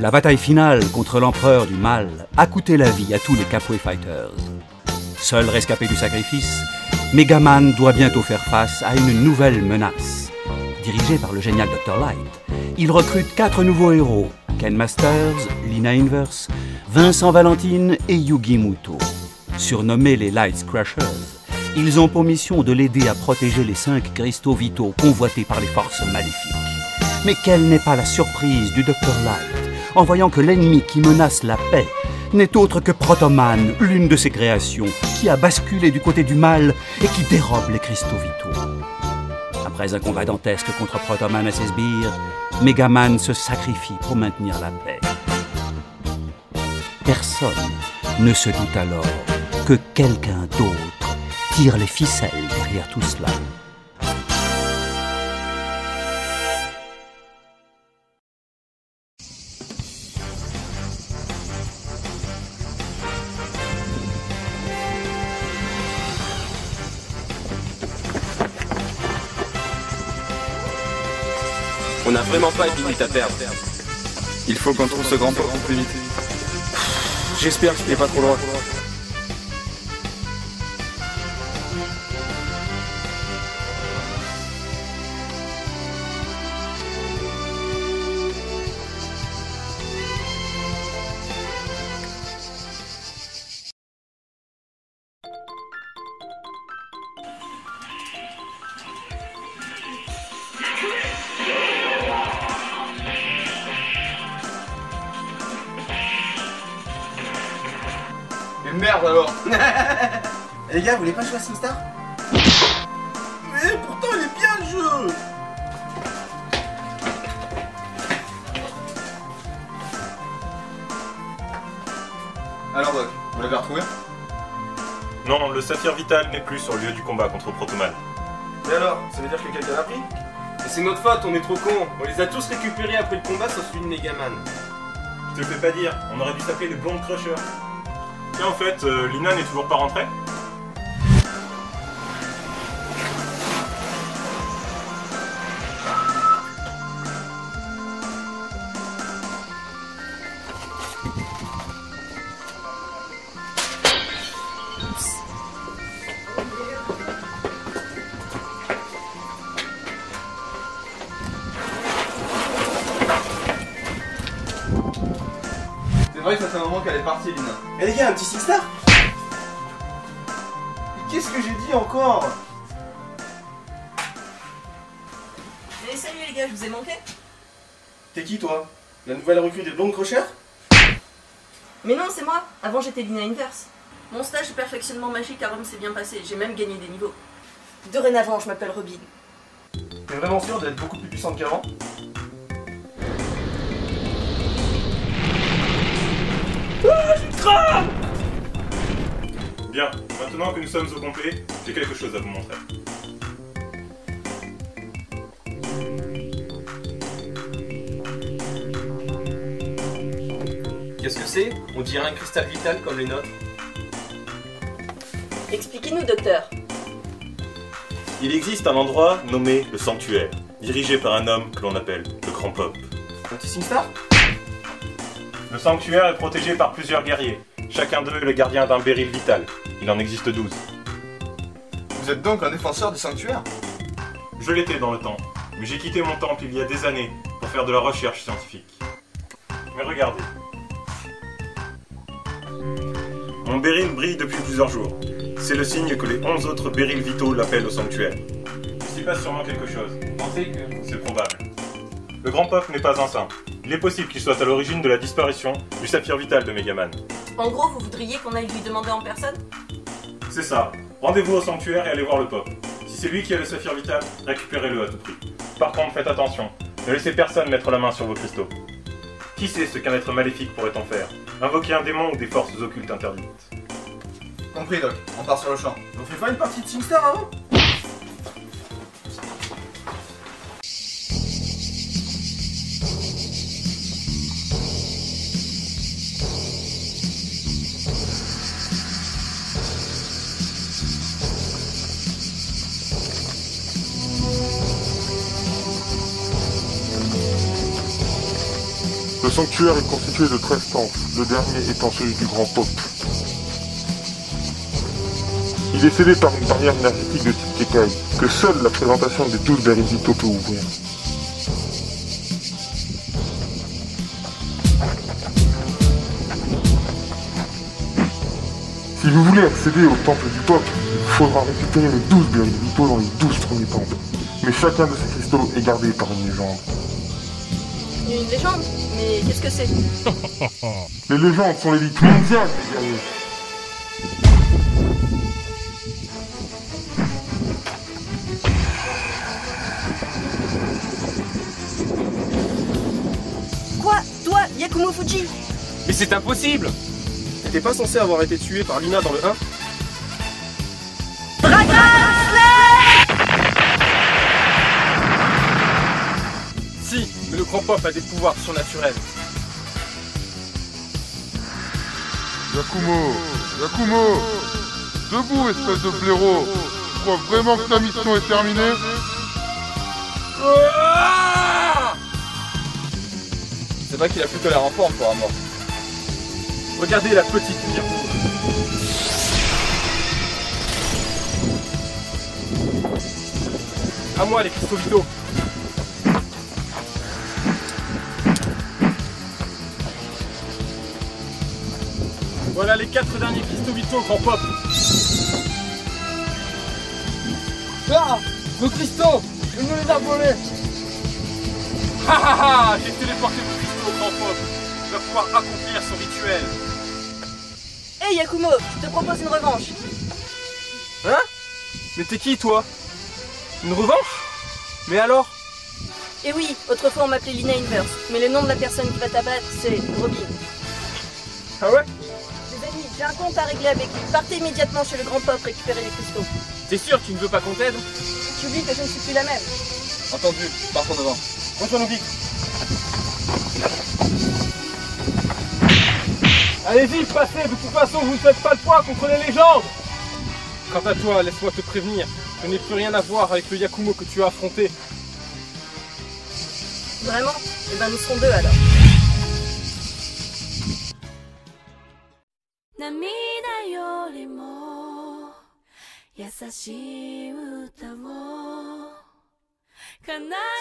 La bataille finale contre l'empereur du mal a coûté la vie à tous les Capway Fighters. Seul rescapé du sacrifice, Megaman doit bientôt faire face à une nouvelle menace. Dirigé par le génial Dr. Light, il recrute quatre nouveaux héros Ken Masters, Lina Inverse, Vincent Valentine et Yugi Muto. Surnommés les Light Crushers, ils ont pour mission de l'aider à protéger les cinq cristaux vitaux convoités par les forces maléfiques. Mais quelle n'est pas la surprise du Dr. Light? En voyant que l'ennemi qui menace la paix n'est autre que Protoman, l'une de ses créations, qui a basculé du côté du mal et qui dérobe les cristaux vitaux. Après un combat dantesque contre Protoman et ses sbires, Megaman se sacrifie pour maintenir la paix. Personne ne se doute alors que quelqu'un d'autre tire les ficelles derrière tout cela. Vraiment pas une minute à perdre. Il faut qu'on trouve ce grand port plus vite. J'espère qu'il n'est pas trop loin. Vous l'avez retrouvé Non, le saphir vital n'est plus sur le lieu du combat contre Protoman. Et alors Ça veut dire que quelqu'un l'a pris Mais c'est notre faute, on est trop cons. On les a tous récupérés après le combat sauf celui de Megaman. Je te le fais pas dire, on aurait dû s'appeler le Blonde Crusher. Tiens, en fait, euh, Lina n'est toujours pas rentrée Mais qu'est-ce que j'ai dit encore? Eh salut les gars, je vous ai manqué. T'es qui toi? La nouvelle recrue des blondes crocheurs? Mais non, c'est moi. Avant j'étais Lina Inverse. Mon stage de perfectionnement magique à Rome s'est bien passé, j'ai même gagné des niveaux. Dorénavant, je m'appelle Robin. T'es vraiment sûr d'être beaucoup plus puissante qu'avant? Bien, maintenant que nous sommes au complet, j'ai quelque chose à vous montrer. Qu'est-ce que c'est? On dirait un cristal vital comme les nôtres. Expliquez-nous, docteur. Il existe un endroit nommé le Sanctuaire, dirigé par un homme que l'on appelle le Grand Pop. Un petit Le sanctuaire est protégé par plusieurs guerriers. Chacun d'eux est le gardien d'un béryl vital. Il en existe 12. Vous êtes donc un défenseur du sanctuaire Je l'étais dans le temps, mais j'ai quitté mon temple il y a des années pour faire de la recherche scientifique. Mais regardez. Mon béryl brille depuis plusieurs jours. C'est le signe que les 11 autres béryls vitaux l'appellent au sanctuaire. Il s'y passe sûrement quelque chose. Pensez que. C'est probable. Le grand pop n'est pas un saint. Il est possible qu'il soit à l'origine de la disparition du saphir vital de Megaman. En gros, vous voudriez qu'on aille lui demander en personne? C'est ça. Rendez-vous au sanctuaire et allez voir le pop. Si c'est lui qui a le saphir vital, récupérez-le à tout prix. Par contre, faites attention. Ne laissez personne mettre la main sur vos cristaux. Qui sait ce qu'un être maléfique pourrait en faire? Invoquer un démon ou des forces occultes interdites Compris Doc, on part sur le champ. On fait pas une partie de SingStar avant Le sanctuaire est constitué de 13 temples, le dernier étant celui du grand Pope. Il est scellé par une barrière énergétique de type Kekai, que seule la présentation des 12 Berizito peut ouvrir. Si vous voulez accéder au temple du Pope, il faudra récupérer les 12 Berizito dans les 12 premiers temples. Mais chacun de ces cristaux est gardé par une légende. Une légende Mais qu'est-ce que c'est Les légendes sont des guerriers. Quoi Toi, Yakumo Fuji? Mais c'est impossible! T'étais pas censé avoir été tué par Lina dans le 1 grand pop a des pouvoirs surnaturels. Yakumo Yakumo Debout, espèce de blaireau Tu crois vraiment que ta mission est terminée? C'est vrai qu'il a plutôt l'air en forme pour un mort. Regardez la petite lumière À moi les cristaux vitaux. Voilà les quatre derniers cristaux vitaux, grand pop. Ah Vos cristaux Il nous les a volés Ha ha ha J'ai téléporté vos cristaux, grand pop. Il va pouvoir accomplir son rituel. Hé Yakumo, je te propose une revanche. Hein? Mais t'es qui toi? Une revanche? Mais alors? Et oui, autrefois on m'appelait Lina Inverse, mais le nom de la personne qui va t'abattre, c'est Robin. Ah ouais? J'ai un compte à régler avec lui. Partez immédiatement chez le grand pop récupérer les cristaux. T'es sûr tu ne veux pas qu'on t'aide? Tu oublies que je ne suis plus la même. Entendu, partons devant. Rejoins-nous vite. Allez-y, passez, de toute façon vous ne faites pas le poids contre les légendes Quant à toi, laisse-moi te prévenir, je n'ai plus rien à voir avec le Yakumo que tu as affronté. Vraiment? Eh ben nous serons deux alors. 涙よりも優しい歌を悲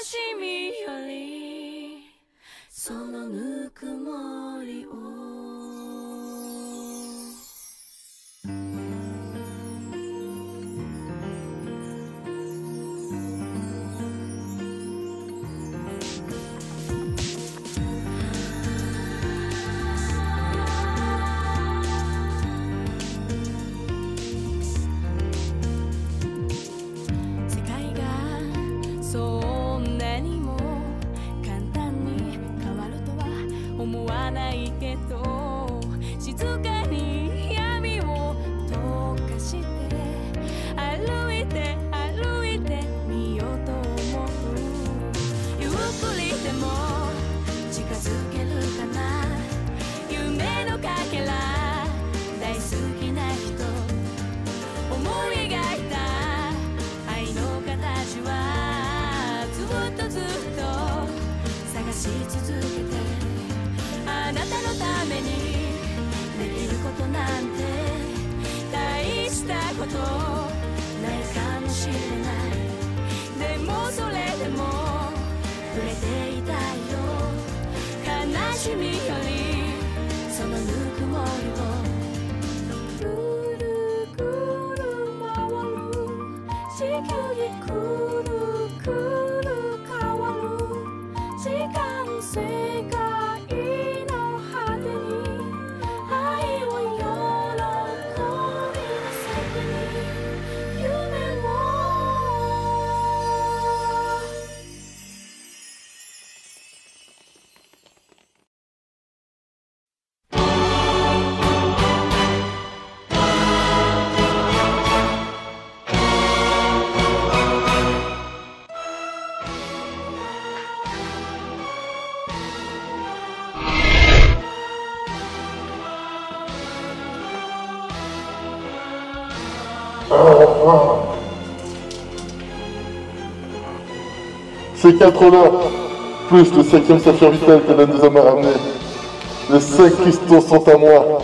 しみよりそのぬくもりを4 plus le 5ème vital que la des hommes a ramené. Les 5 cristaux sont à moi.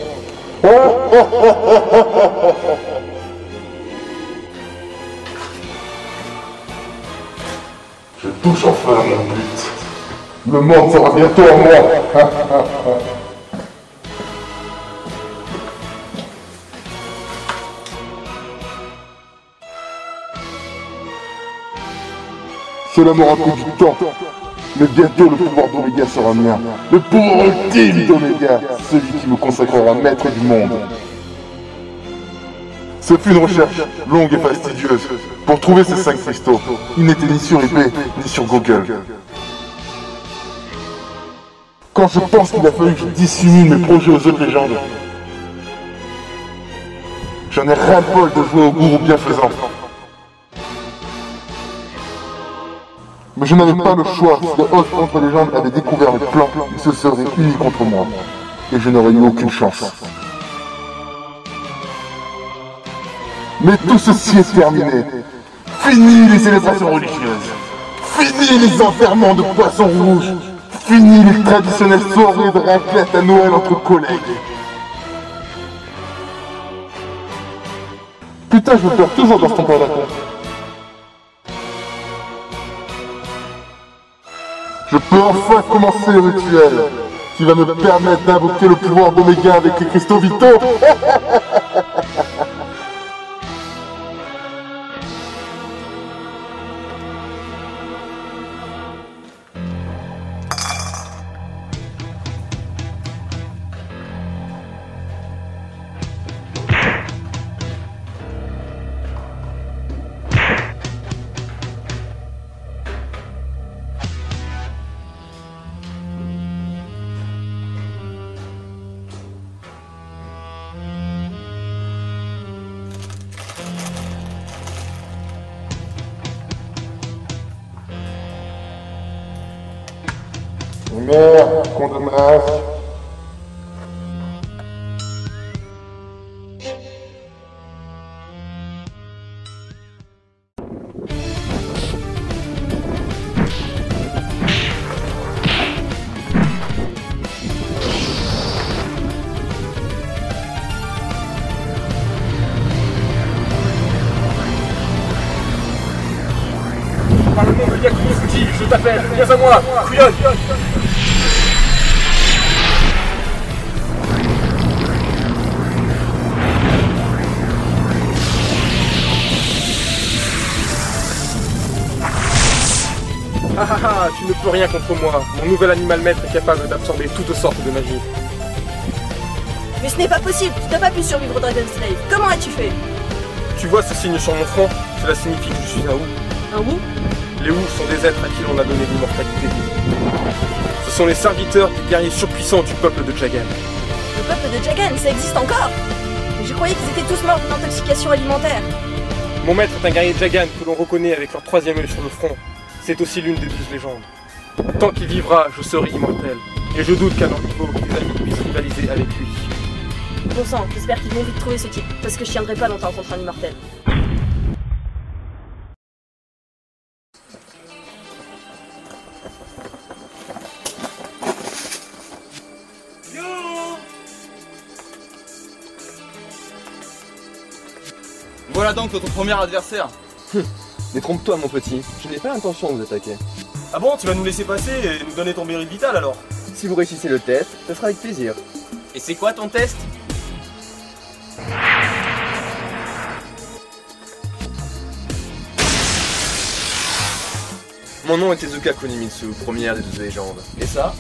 Je touche enfin à mon but. Le monde sera bientôt à moi. Cela m'aura pris du temps. Mais bientôt le pouvoir d'Oméga sera mien. Le pouvoir ultime d'Oméga, celui qui me consacrera maître du monde. Ce fut une recherche longue et fastidieuse pour trouver ces cinq cristaux. Ils n'étaient ni sur eBay, ni sur Google. Quand je pense qu'il a fallu que je dissimule mes projets aux autres légendes, j'en ai ras-le-bol de jouer au gourou bienfaisant. Je n'avais pas le choix. Si les hautes contre légendes avaient découvert mes plans, ils se seraient unis contre moi. Et je n'aurais eu aucune chance. Mais tout ceci est terminé. Fini les célébrations religieuses. Fini les enterrements de poissons rouges. Fini les traditionnelles soirées de raclette à Noël entre collègues. Putain, je me perds toujours dans ce temps Je peux enfin commencer le rituel qui va me permettre d'invoquer le pouvoir d'Oméga avec les cristaux vitaux. rien contre moi. Mon nouvel animal maître est capable d'absorber toutes sortes de magie. Mais ce n'est pas possible, tu n'as pas pu survivre au Dragon Slave. Comment as-tu fait? Tu vois ce signe sur mon front? Cela signifie que je suis un Wu. Un Wu Les Wu sont des êtres à qui l'on a donné l'immortalité. Ce sont les serviteurs des guerriers surpuissants du peuple de Jagan. Le peuple de Jagan, ça existe encore? Mais je croyais qu'ils étaient tous morts d'une intoxication alimentaire. Mon maître est un guerrier Jagan que l'on reconnaît avec leur troisième œil sur le front. C'est aussi l'une des douze légendes. Tant qu'il vivra, je serai immortel. Et je doute qu'à leur niveau, mes amis puissent rivaliser avec lui. Bon sang, j'espère qu'ils vont vite trouver ce type, parce que je tiendrai pas longtemps contre un immortel. Voilà donc notre premier adversaire. Mais trompe-toi, mon petit, je n'ai pas l'intention de vous attaquer. Ah bon, tu vas nous laisser passer et nous donner ton mérite vital alors Si vous réussissez le test, ça sera avec plaisir. Et c'est quoi ton test? Mon nom est Tezuka Kunimitsu, première des douze légendes. Et ça?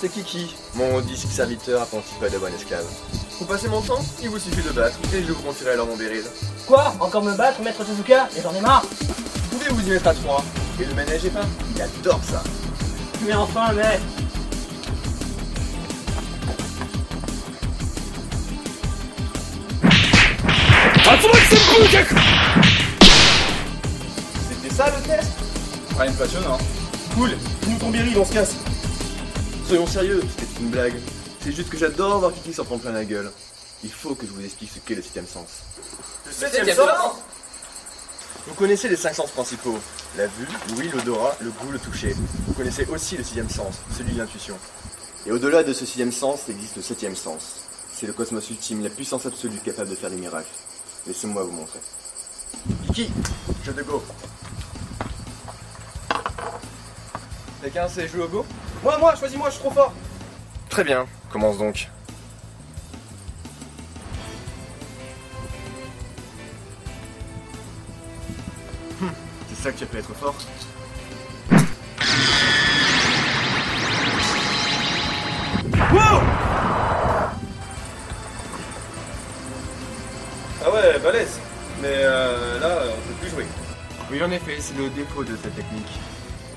C'est Kiki, mon disque serviteur apprenti pas de bonne esclave. Pour passer mon temps, il vous suffit de battre et je vous confierai alors mon béryl. Quoi? Encore me battre, maître Suzuka Mais j'en ai marre pouvez vous y mettre à trois. Et le manège est pas Il adore ça. Mais enfin, mais... C'était ça le test? Rien de passionnant. Cool, dis-nous ton béryl, on se casse. Soyons sérieux, c'était une blague. C'est juste que j'adore voir Kiki s'en prendre plein la gueule. Il faut que je vous explique ce qu'est le septième sens. Le septième sens? Vous connaissez les cinq sens principaux la vue, l'ouïe, l'odorat, le goût, le toucher. Vous connaissez aussi le sixième sens, celui de l'intuition. Et au-delà de ce sixième sens, existe le septième sens. C'est le cosmos ultime, la puissance absolue capable de faire des miracles. Laissez-moi vous montrer. Kiki, jeu de go. Quelqu'un sait jouer au go? Moi, moi, choisis-moi, je suis trop fort. Très bien, commence donc. Ça que tu appelles être fort Ah ouais, balèze. Mais euh, là, on peut plus jouer. Oui, en effet, c'est le défaut de cette technique.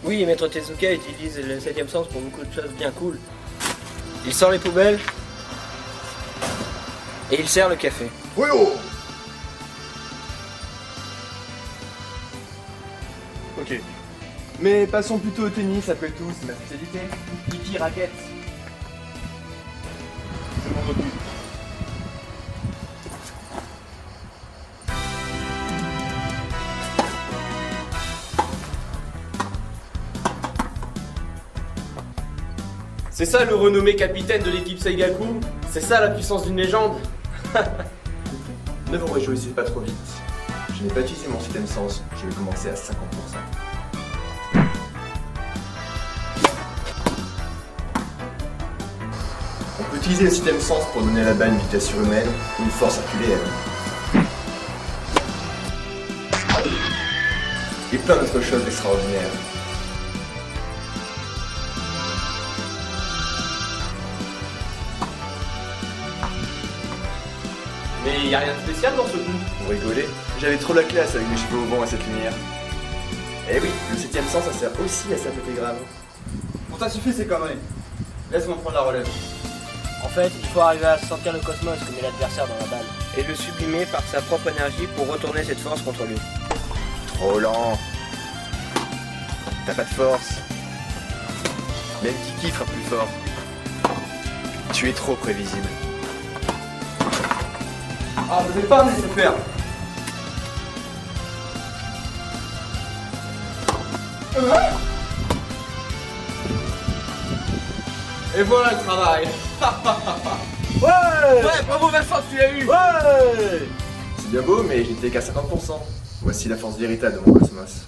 Oui, Maître Tezuka utilise le septième sens pour beaucoup de choses bien cool. Il sort les poubelles. Et il sert le café. Oui, oh Mais passons plutôt au tennis après tout, c'est ma spécialité. Kiki raquette. Je m'en occupe. C'est ça le renommé capitaine de l'équipe Seigaku? C'est ça la puissance d'une légende? Ne vous réjouissez pas trop vite. Je n'ai pas utilisé mon système sens, je vais commencer à 50%. On peut utiliser le système sens pour donner à la balle une vitesse surhumaine ou une force herculéenne. Et plein d'autres choses extraordinaires. Mais y a rien de spécial dans ce coup. Vous rigolez J'avais trop la classe avec mes cheveux au vent et cette lumière. Eh oui, le septième sens, ça sert aussi à s'appeler grave. Pour ça suffit ces conneries. Laisse-moi prendre la relève. En fait, il faut arriver à sentir le cosmos que met l'adversaire dans la balle. Et le sublimer par sa propre énergie pour retourner cette force contre lui. Trop lent. T'as pas de force. Même Kiki fera plus fort. Tu es trop prévisible. Ah, vous n'avez pas ce faire. Et voilà le travail. Ouais Ouais, bravo Vincent, tu l'as eu. Ouais C'est bien beau, mais j'étais qu'à 50%. Voici la force véritable de mon cosmos.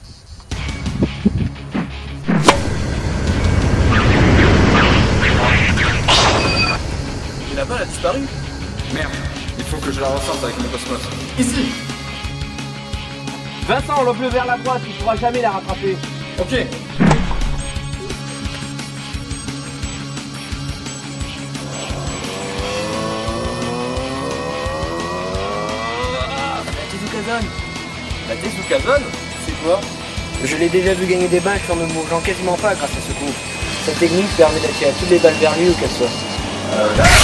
Et la balle a disparu. Merde, il faut que je la ressente avec mon cosmos. Ici. Vincent, lobe-le vers la droite, tu pourras jamais la rattraper. Ok. La Tezukazone C'est quoi? Je l'ai déjà vu gagner des matchs en ne bougeant quasiment pas grâce à ce coup. Cette technique permet d'attirer toutes les balles vers lui où qu'elles soient. Il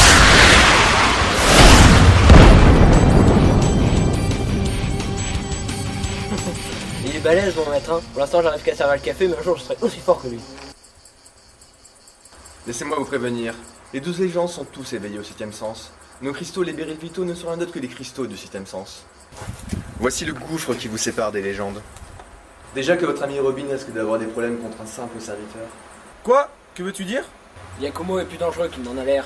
balèze mon maître, hein. Pour l'instant j'arrive qu'à servir le café, mais un jour je serai aussi fort que lui. Laissez-moi vous prévenir. Les douze légendes sont tous éveillés au septième sens. Nos cristaux, les béryls vitaux, ne sont rien d'autre que les cristaux du septième sens. Voici le gouffre qui vous sépare des légendes. Déjà que votre ami Robin risque d'avoir des problèmes contre un simple serviteur. Quoi? Que veux-tu dire? Yakumo est plus dangereux qu'il n'en a l'air.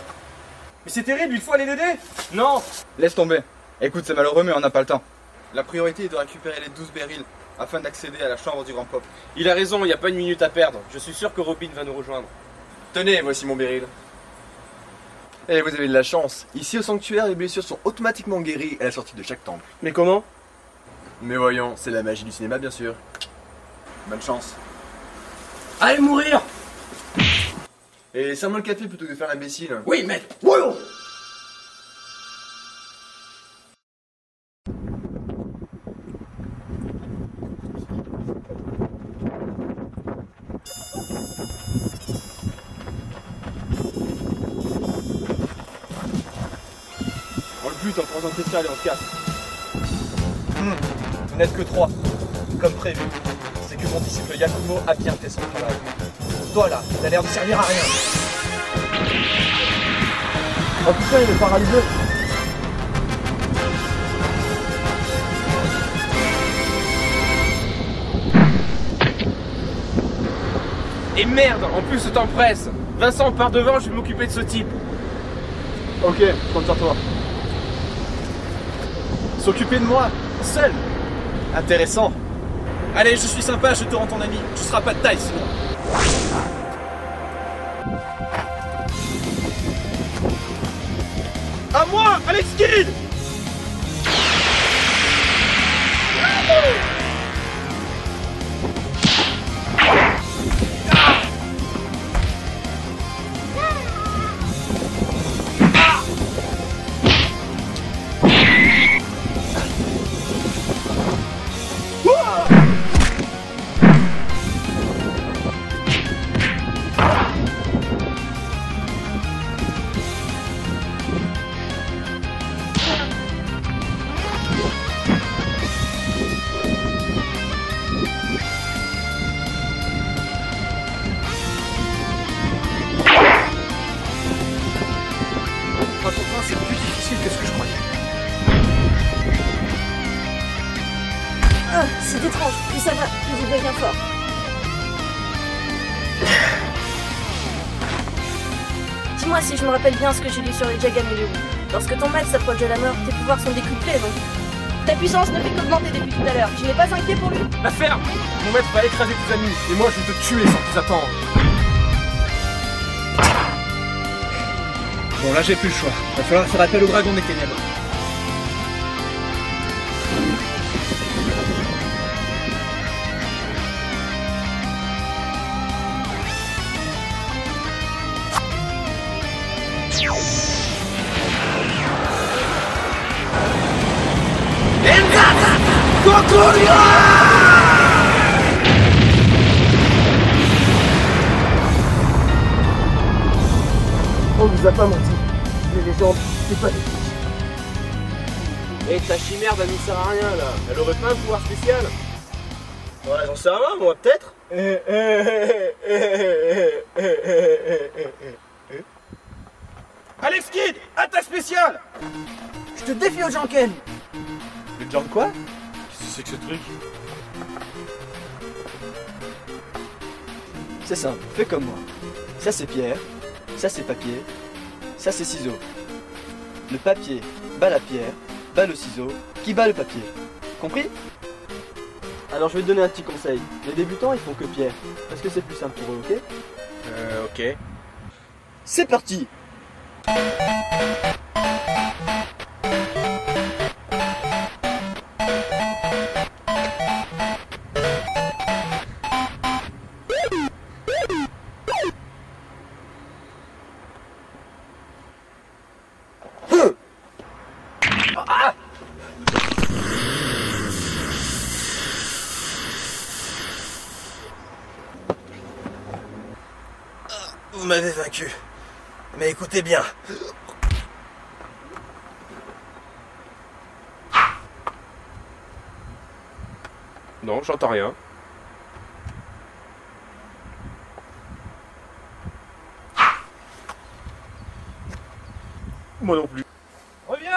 Mais c'est terrible, il faut aller l'aider. Non Laisse tomber. Écoute, c'est malheureux, mais on n'a pas le temps. La priorité est de récupérer les 12 béryls afin d'accéder à la chambre du grand pop. Il a raison, il a pas une minute à perdre. Je suis sûr que Robin va nous rejoindre. Tenez, voici mon béryl. Et vous avez de la chance. Ici au sanctuaire, les blessures sont automatiquement guéries à la sortie de chaque temple. Mais comment? Mais voyons, c'est la magie du cinéma, bien sûr. Bonne chance. Allez mourir Et serre-moi le café plutôt que de faire l'imbécile. Oui, maître On Concentration, allez, on se casse. Mmh, vous n'êtes que trois, comme prévu. C'est que mon disciple Yakumo a bien fait son travail. Toi là, t'as l'air de servir à rien. Oh putain, il est paralysé. Et merde, en plus le temps presse. Vincent part devant, je vais m'occuper de ce type. Ok, compte sur toi. S'occuper de moi, seul Intéressant. Allez, je suis sympa, je te rends ton ami. Tu seras pas de taille sinon. À moi, Alex Kidd Dis-moi si je me rappelle bien ce que j'ai lu sur les Jagan et les Wu. Lorsque ton maître s'approche de la mort, tes pouvoirs sont décuplés, non Ta puissance ne fait qu'augmenter depuis tout à l'heure. Tu n'es pas inquiet pour lui? La ferme Mon maître va écraser tes amis, et moi je vais te tuer sans plus attendre. Bon, là, j'ai plus le choix. Va falloir faire appel au dragon des ténèbres. On nous a pas menti. Les légendes, c'est pas des Et ta chimère va nous sert à rien là. Elle aurait pas un pouvoir spécial. Ouais, j'en sais rien, moi, peut-être. Alex Kidd Attaque spéciale. Je te défie au Janken Le genre quoi? C'est que ce truc C'est simple, fais comme moi. Ça c'est pierre, ça c'est papier, ça c'est ciseaux. Le papier bat la pierre, bat le ciseau, qui bat le papier. Compris? Alors je vais te donner un petit conseil. Les débutants ils font que pierre, parce que c'est plus simple pour eux, ok? Euh, ok. C'est parti écoutez bien. Non, j'entends rien. Moi non plus. Reviens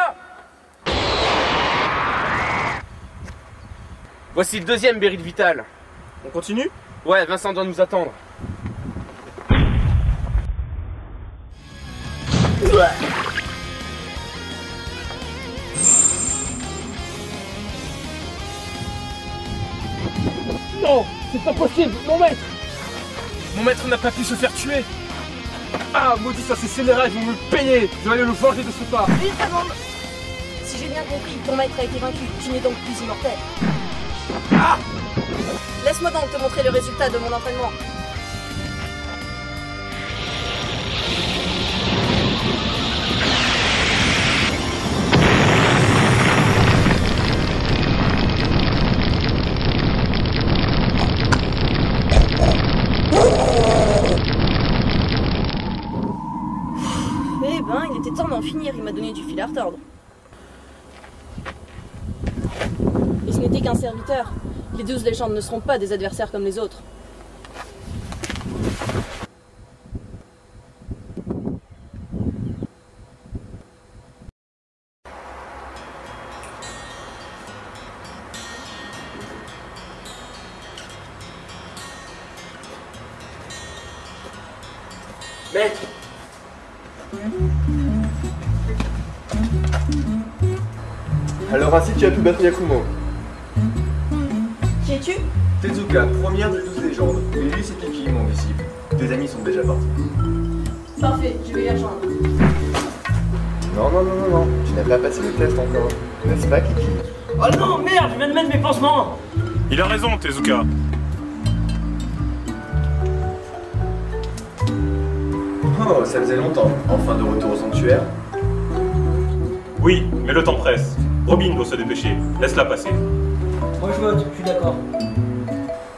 Voici le deuxième Beryl Vital. On continue? Ouais, Vincent doit nous attendre. Non C'est pas possible Mon maître Mon maître n'a pas pu se faire tuer Ah, maudit ça, ces scélérats, ils vont me le payer Je vais aller le venger de ce pas Une seconde Si j'ai bien compris, ton maître a été vaincu. Tu n'es donc plus immortel. Ah Laisse-moi donc te montrer le résultat de mon entraînement. Retordre. Et ce n'était qu'un serviteur. Les douze légendes ne seront pas des adversaires comme les autres. Tu as pu battre Yakumo. Qui es-tu? Tezuka, première des douze légendes. Et lui c'est Kiki, mon disciple. Tes amis sont déjà partis. Parfait, je vais y rejoindre. Non, non, non, non, non. Tu n'as pas passé le test encore. N'est-ce pas, Kiki? Oh non, merde, je viens de mettre mes pansements Il a raison, Tezuka. Oh, ça faisait longtemps. Enfin de retour au sanctuaire. Oui, mais le temps presse. Robin doit se dépêcher. Laisse-la passer. Moi je vote, je suis d'accord.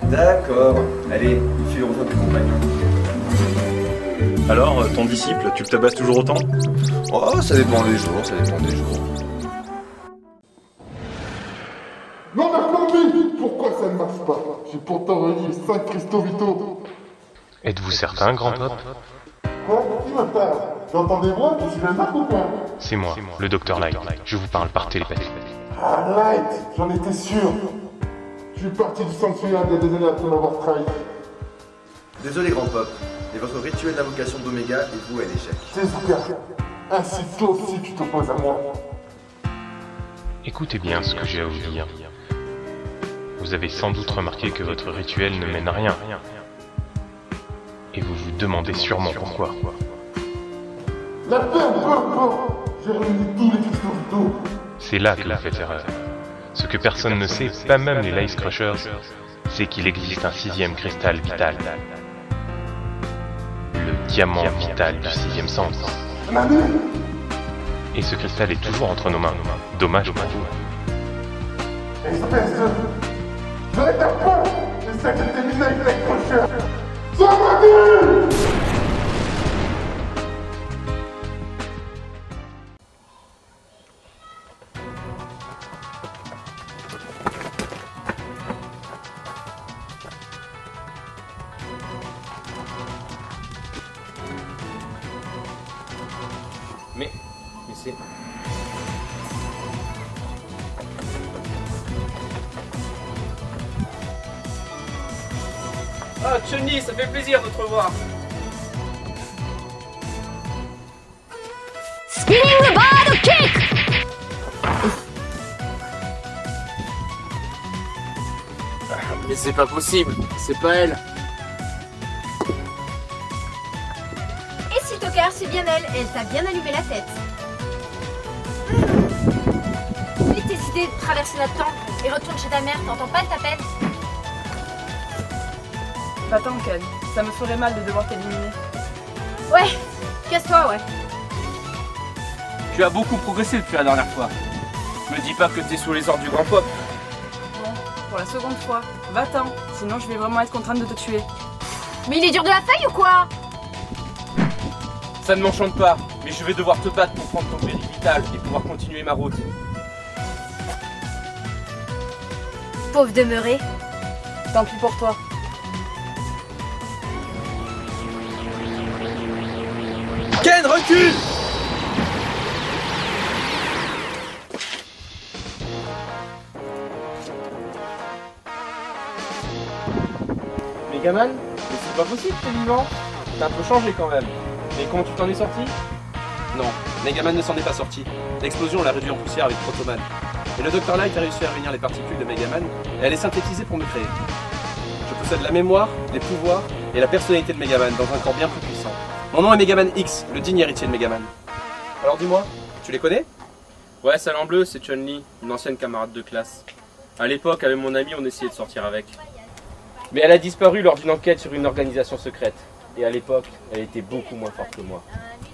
D'accord. Allez, file rejoindre tes compagnons. Alors, euh, ton disciple, tu le tabasses toujours autant? Oh, ça dépend des jours, ça dépend des jours. Non, mais Flamby Pourquoi ça ne marche pas? J'ai pourtant relié les 5 cristaux vitaux. Êtes-vous certain, grand pop Quoi? Qui me parle? Des voix Je suis le marque ou pas C'est moi, le docteur Light. Je vous parle par télépathie. Ah, Light J'en étais sûr Je suis parti du sanctuaire il y a des années après m'avoir trahi. Désolé, grand pop. Mais votre rituel d'invocation d'Oméga est voué à l'échec. Tezuka, ainsi toi aussi tu t'opposes à moi. Écoutez bien ce que j'ai à vous dire. Vous avez sans doute remarqué que votre rituel ne mène à rien. Et vous vous demandez sûrement pourquoi. La peine, peu importe J'ai réuni tous les cristaux. C'est là que vous faites erreur. Ce que personne ne sait, pas même les Lice Crushers, c'est qu'il existe un sixième cristal vital. Le diamant vital du sixième sens. Et ce cristal est toujours entre nos mains. Dommage pour vous. Espèce de... Je t'es c'est pas possible, c'est pas elle. Et si Tokar, c'est bien elle, elle t'a bien allumé la tête. Vite décidé de traverser notre temple et retourne chez ta mère, t'entends pas le tapette Pas tant, Ken. Ça me ferait mal de devoir t'éliminer. Ouais, casse-toi, ouais. Tu as beaucoup progressé depuis la dernière fois. Me dis pas que t'es sous les ordres du grand pop. Bon, pour la seconde fois, va-t'en, sinon je vais vraiment être contrainte de te tuer. Mais il est dur de la feuille ou quoi? Ça ne m'enchante pas, mais je vais devoir te battre pour prendre ton péril vital et pouvoir continuer ma route. Pauvre demeuré. Tant pis pour toi. Ken, recule Megaman Mais c'est pas possible, t'es vivant T'as un peu changé quand même. Mais comment tu t'en es sorti? Non, Megaman ne s'en est pas sorti. L'explosion l'a réduit en poussière avec Protoman. Et le Dr Light a réussi à réunir les particules de Megaman et à les synthétiser pour me créer. Je possède la mémoire, les pouvoirs et la personnalité de Megaman dans un corps bien plus puissant. Mon nom est Megaman X, le digne héritier de Megaman. Alors dis-moi, tu les connais? Ouais, en bleu, c'est Chun-Li, une ancienne camarade de classe. À l'époque, avec mon ami, on essayait de sortir avec. Mais elle a disparu lors d'une enquête sur une organisation secrète. Et à l'époque, elle était beaucoup moins forte que moi.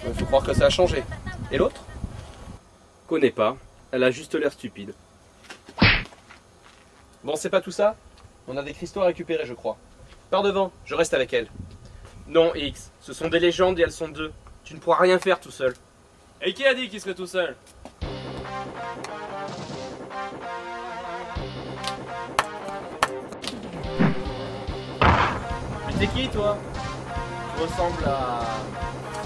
Il faut croire que ça a changé. Et l'autre? Connais pas. Elle a juste l'air stupide. Bon, c'est pas tout ça? On a des cristaux à récupérer, je crois. Par devant, je reste avec elle. Non, X, ce sont des légendes et elles sont deux. Tu ne pourras rien faire tout seul. Et qui a dit qu'il serait tout seul? T'es qui toi Tu ressembles à.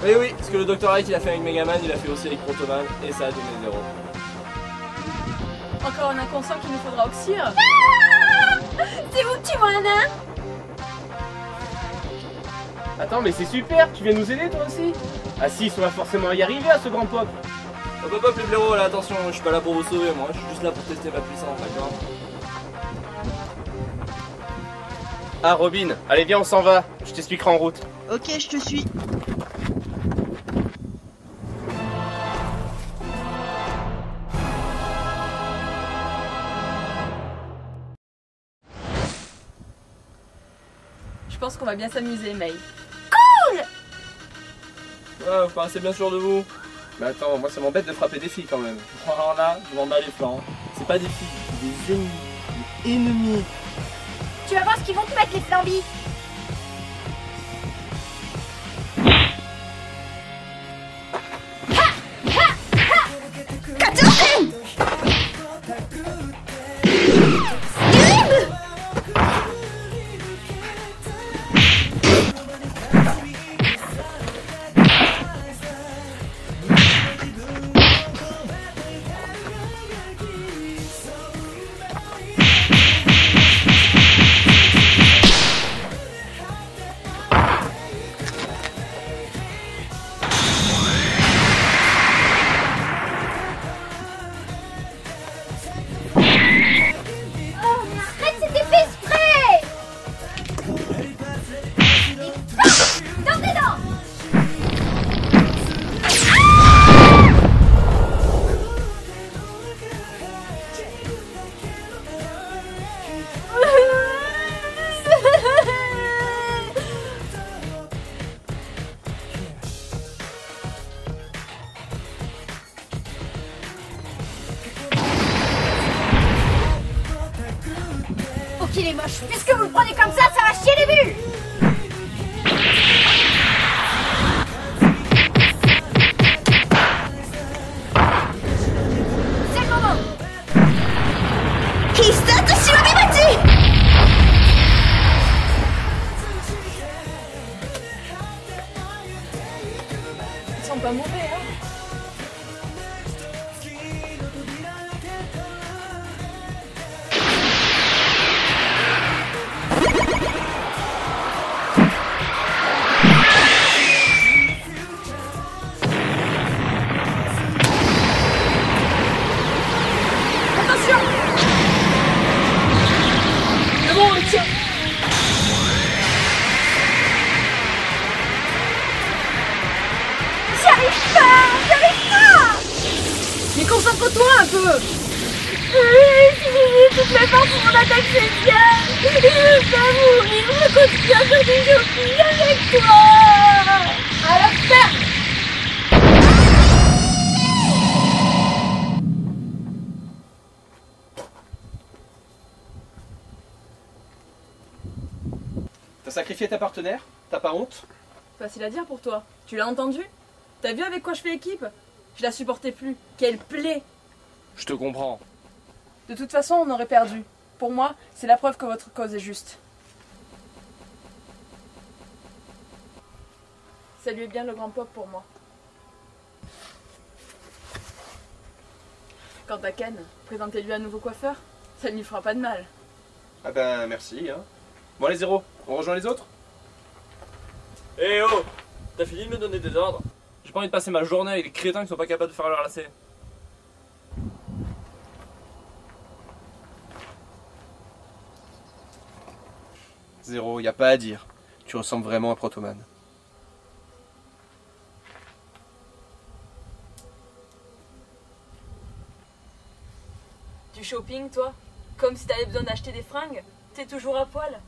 Oui, oui, ce que le Dr. Light il a fait avec Megaman, il a fait aussi avec Protoman, et ça a donné zéro. Encore un inconscient qu'il nous faudra oxyre. C'est vous vois, Anna Attends, mais c'est super, tu viens nous aider toi aussi Ah si, on va forcément y arriver à ce grand pop. Hop hop hop les blaireaux là, attention, je suis pas là pour vous sauver moi, je suis juste là pour tester ma puissance, d'accord Ah Robin, allez viens on s'en va, je t'expliquerai en route. Ok, je te suis. Je pense qu'on va bien s'amuser, May. Cool Ouais, vous paraissez bien sûr de vous. Mais attends, moi ça m'embête de frapper des filles quand même. Alors là, je m'en bats les flancs. C'est pas des filles, c'est des ennemis. Des ennemis. Tu vas voir ce qu'ils vont te mettre les flambis. Oh, Ils sont pas Facile à dire pour toi. Tu l'as entendu? T'as vu avec quoi je fais équipe? Je la supportais plus. Quelle plaie Je te comprends. De toute façon, on aurait perdu. Pour moi, c'est la preuve que votre cause est juste. Saluez bien le grand pop pour moi. Quant à Ken, présentez-lui un nouveau coiffeur. Ça ne lui fera pas de mal. Ah ben merci hein. Bon les zéros, on rejoint les autres? Eh oh T'as fini de me donner des ordres J'ai pas envie de passer ma journée avec des crétins qui sont pas capables de faire leur lacet. Zéro, y a pas à dire. Tu ressembles vraiment à Protoman. Du shopping, toi? Comme si t'avais besoin d'acheter des fringues? T'es toujours à poil?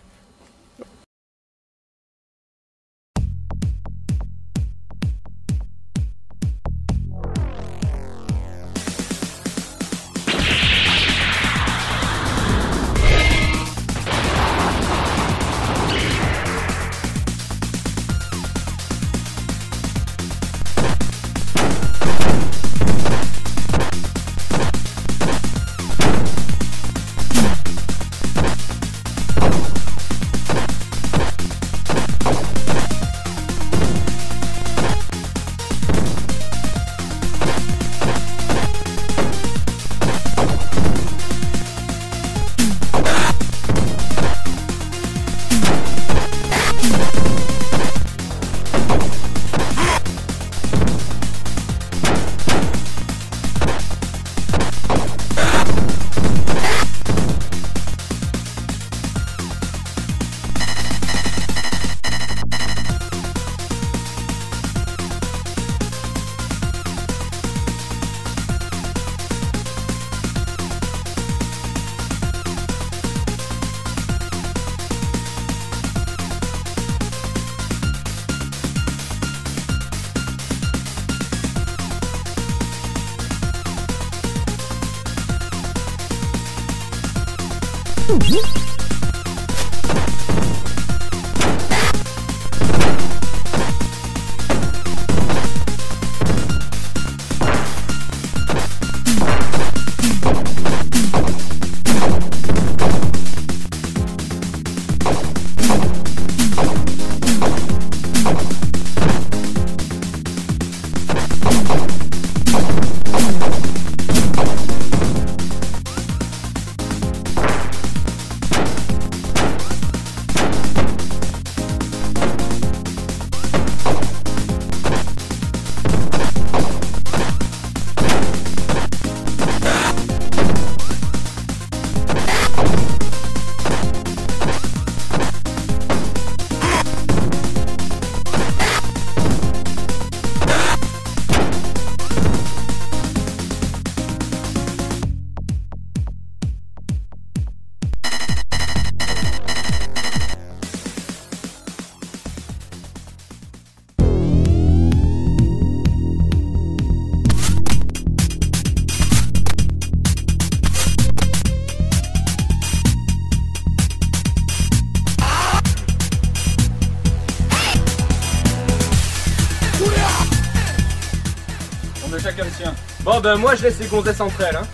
Bon ben moi je laisse les gonzesses entre elles hein.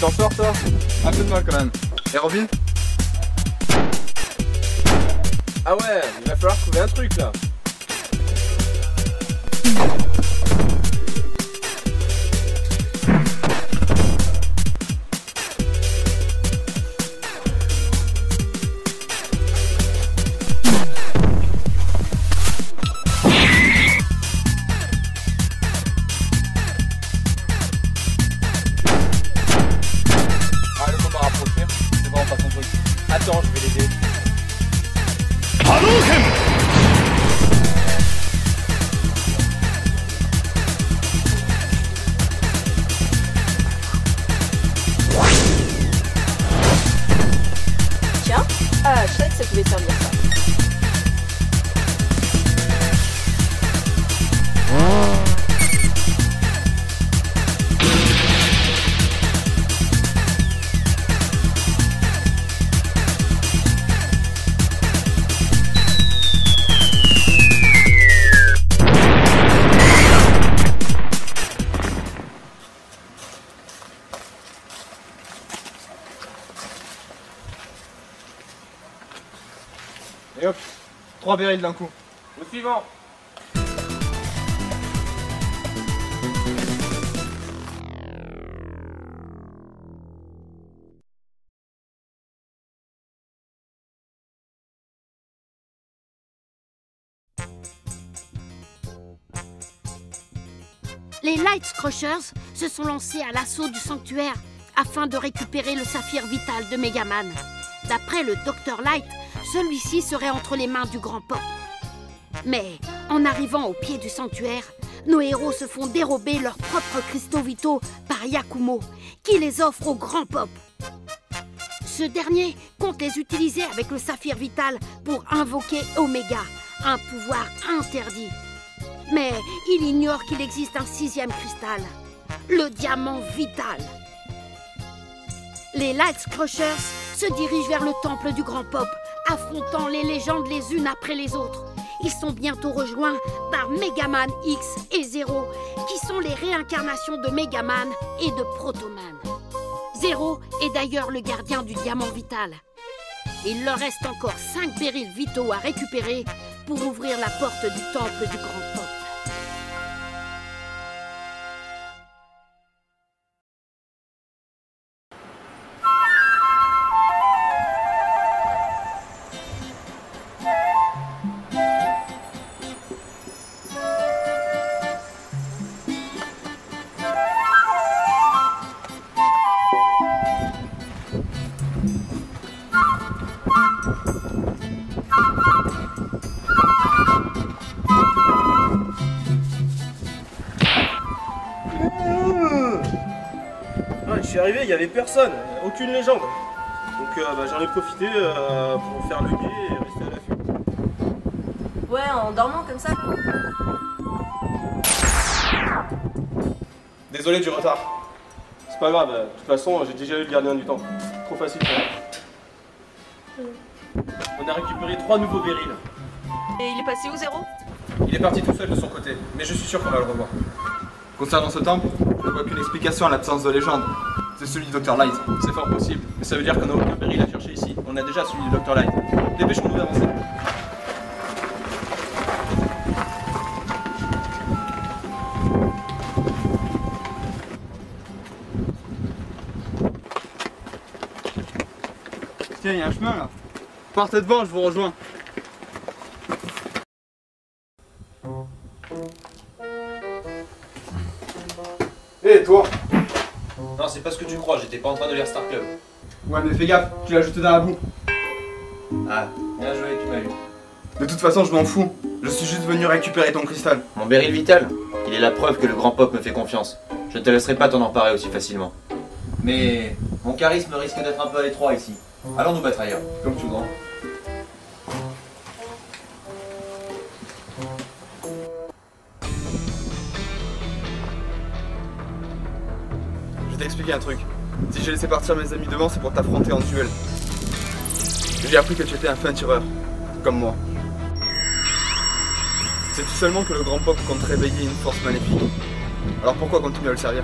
T'en sors toi Un peu de mal quand même. Et Robin ah ouais, il va falloir trouver un truc là. D'un coup. Au suivant. Les Light Crushers se sont lancés à l'assaut du sanctuaire afin de récupérer le saphir vital de Megaman. D'après le Dr Light, celui-ci serait entre les mains du grand Pop. Mais en arrivant au pied du sanctuaire, nos héros se font dérober leurs propres cristaux vitaux par Yakumo, qui les offre au grand Pop. Ce dernier compte les utiliser avec le saphir vital pour invoquer Omega, un pouvoir interdit. Mais il ignore qu'il existe un sixième cristal, le diamant vital. Les Light Crushers se dirigent vers le temple du Grand Pop, affrontant les légendes les unes après les autres. Ils sont bientôt rejoints par Megaman X et Zero, qui sont les réincarnations de Megaman et de Protoman. Zero est d'ailleurs le gardien du diamant vital. Il leur reste encore 5 bérils vitaux à récupérer pour ouvrir la porte du temple du Grand il n'y avait personne, aucune légende. Donc euh, bah, j'en ai profité euh, pour faire le guet et rester à l'affût. Ouais, en dormant comme ça. Désolé du retard. C'est pas grave, de toute façon j'ai déjà eu le gardien du temps. Trop facile pour moi. On a récupéré trois nouveaux périls. Et il est passé où, Zéro? Il est parti tout seul de son côté, mais je suis sûr qu'on va le revoir. Concernant ce temple, je ne vois qu'une explication à l'absence de légende. C'est celui du Dr Light. C'est fort possible, mais ça veut dire qu'on n'a aucun péril à chercher ici. On a déjà celui du Dr Light. Dépêchons-nous d'avancer. Tiens, il y a un chemin là. Partez devant, je vous rejoins. J'étais pas en train de lire Star Club. Ouais mais fais gaffe, tu l'as jeté dans la boue. Ah, bien joué, tu m'as eu. De toute façon je m'en fous. Je suis juste venu récupérer ton cristal. Mon Beryl Vital, il est la preuve que le grand pop me fait confiance. Je ne te laisserai pas t'en emparer aussi facilement. Mais mon charisme risque d'être un peu à l'étroit ici. Allons nous battre ailleurs. Comme tu voudras. Je vais t'expliquer un truc. J'ai laissé partir mes amis devant, c'est pour t'affronter en duel. J'ai appris que tu étais un fin tireur, comme moi. C'est tout seulement que le grand pop compte réveiller une force maléfique. Alors pourquoi continuer à le servir?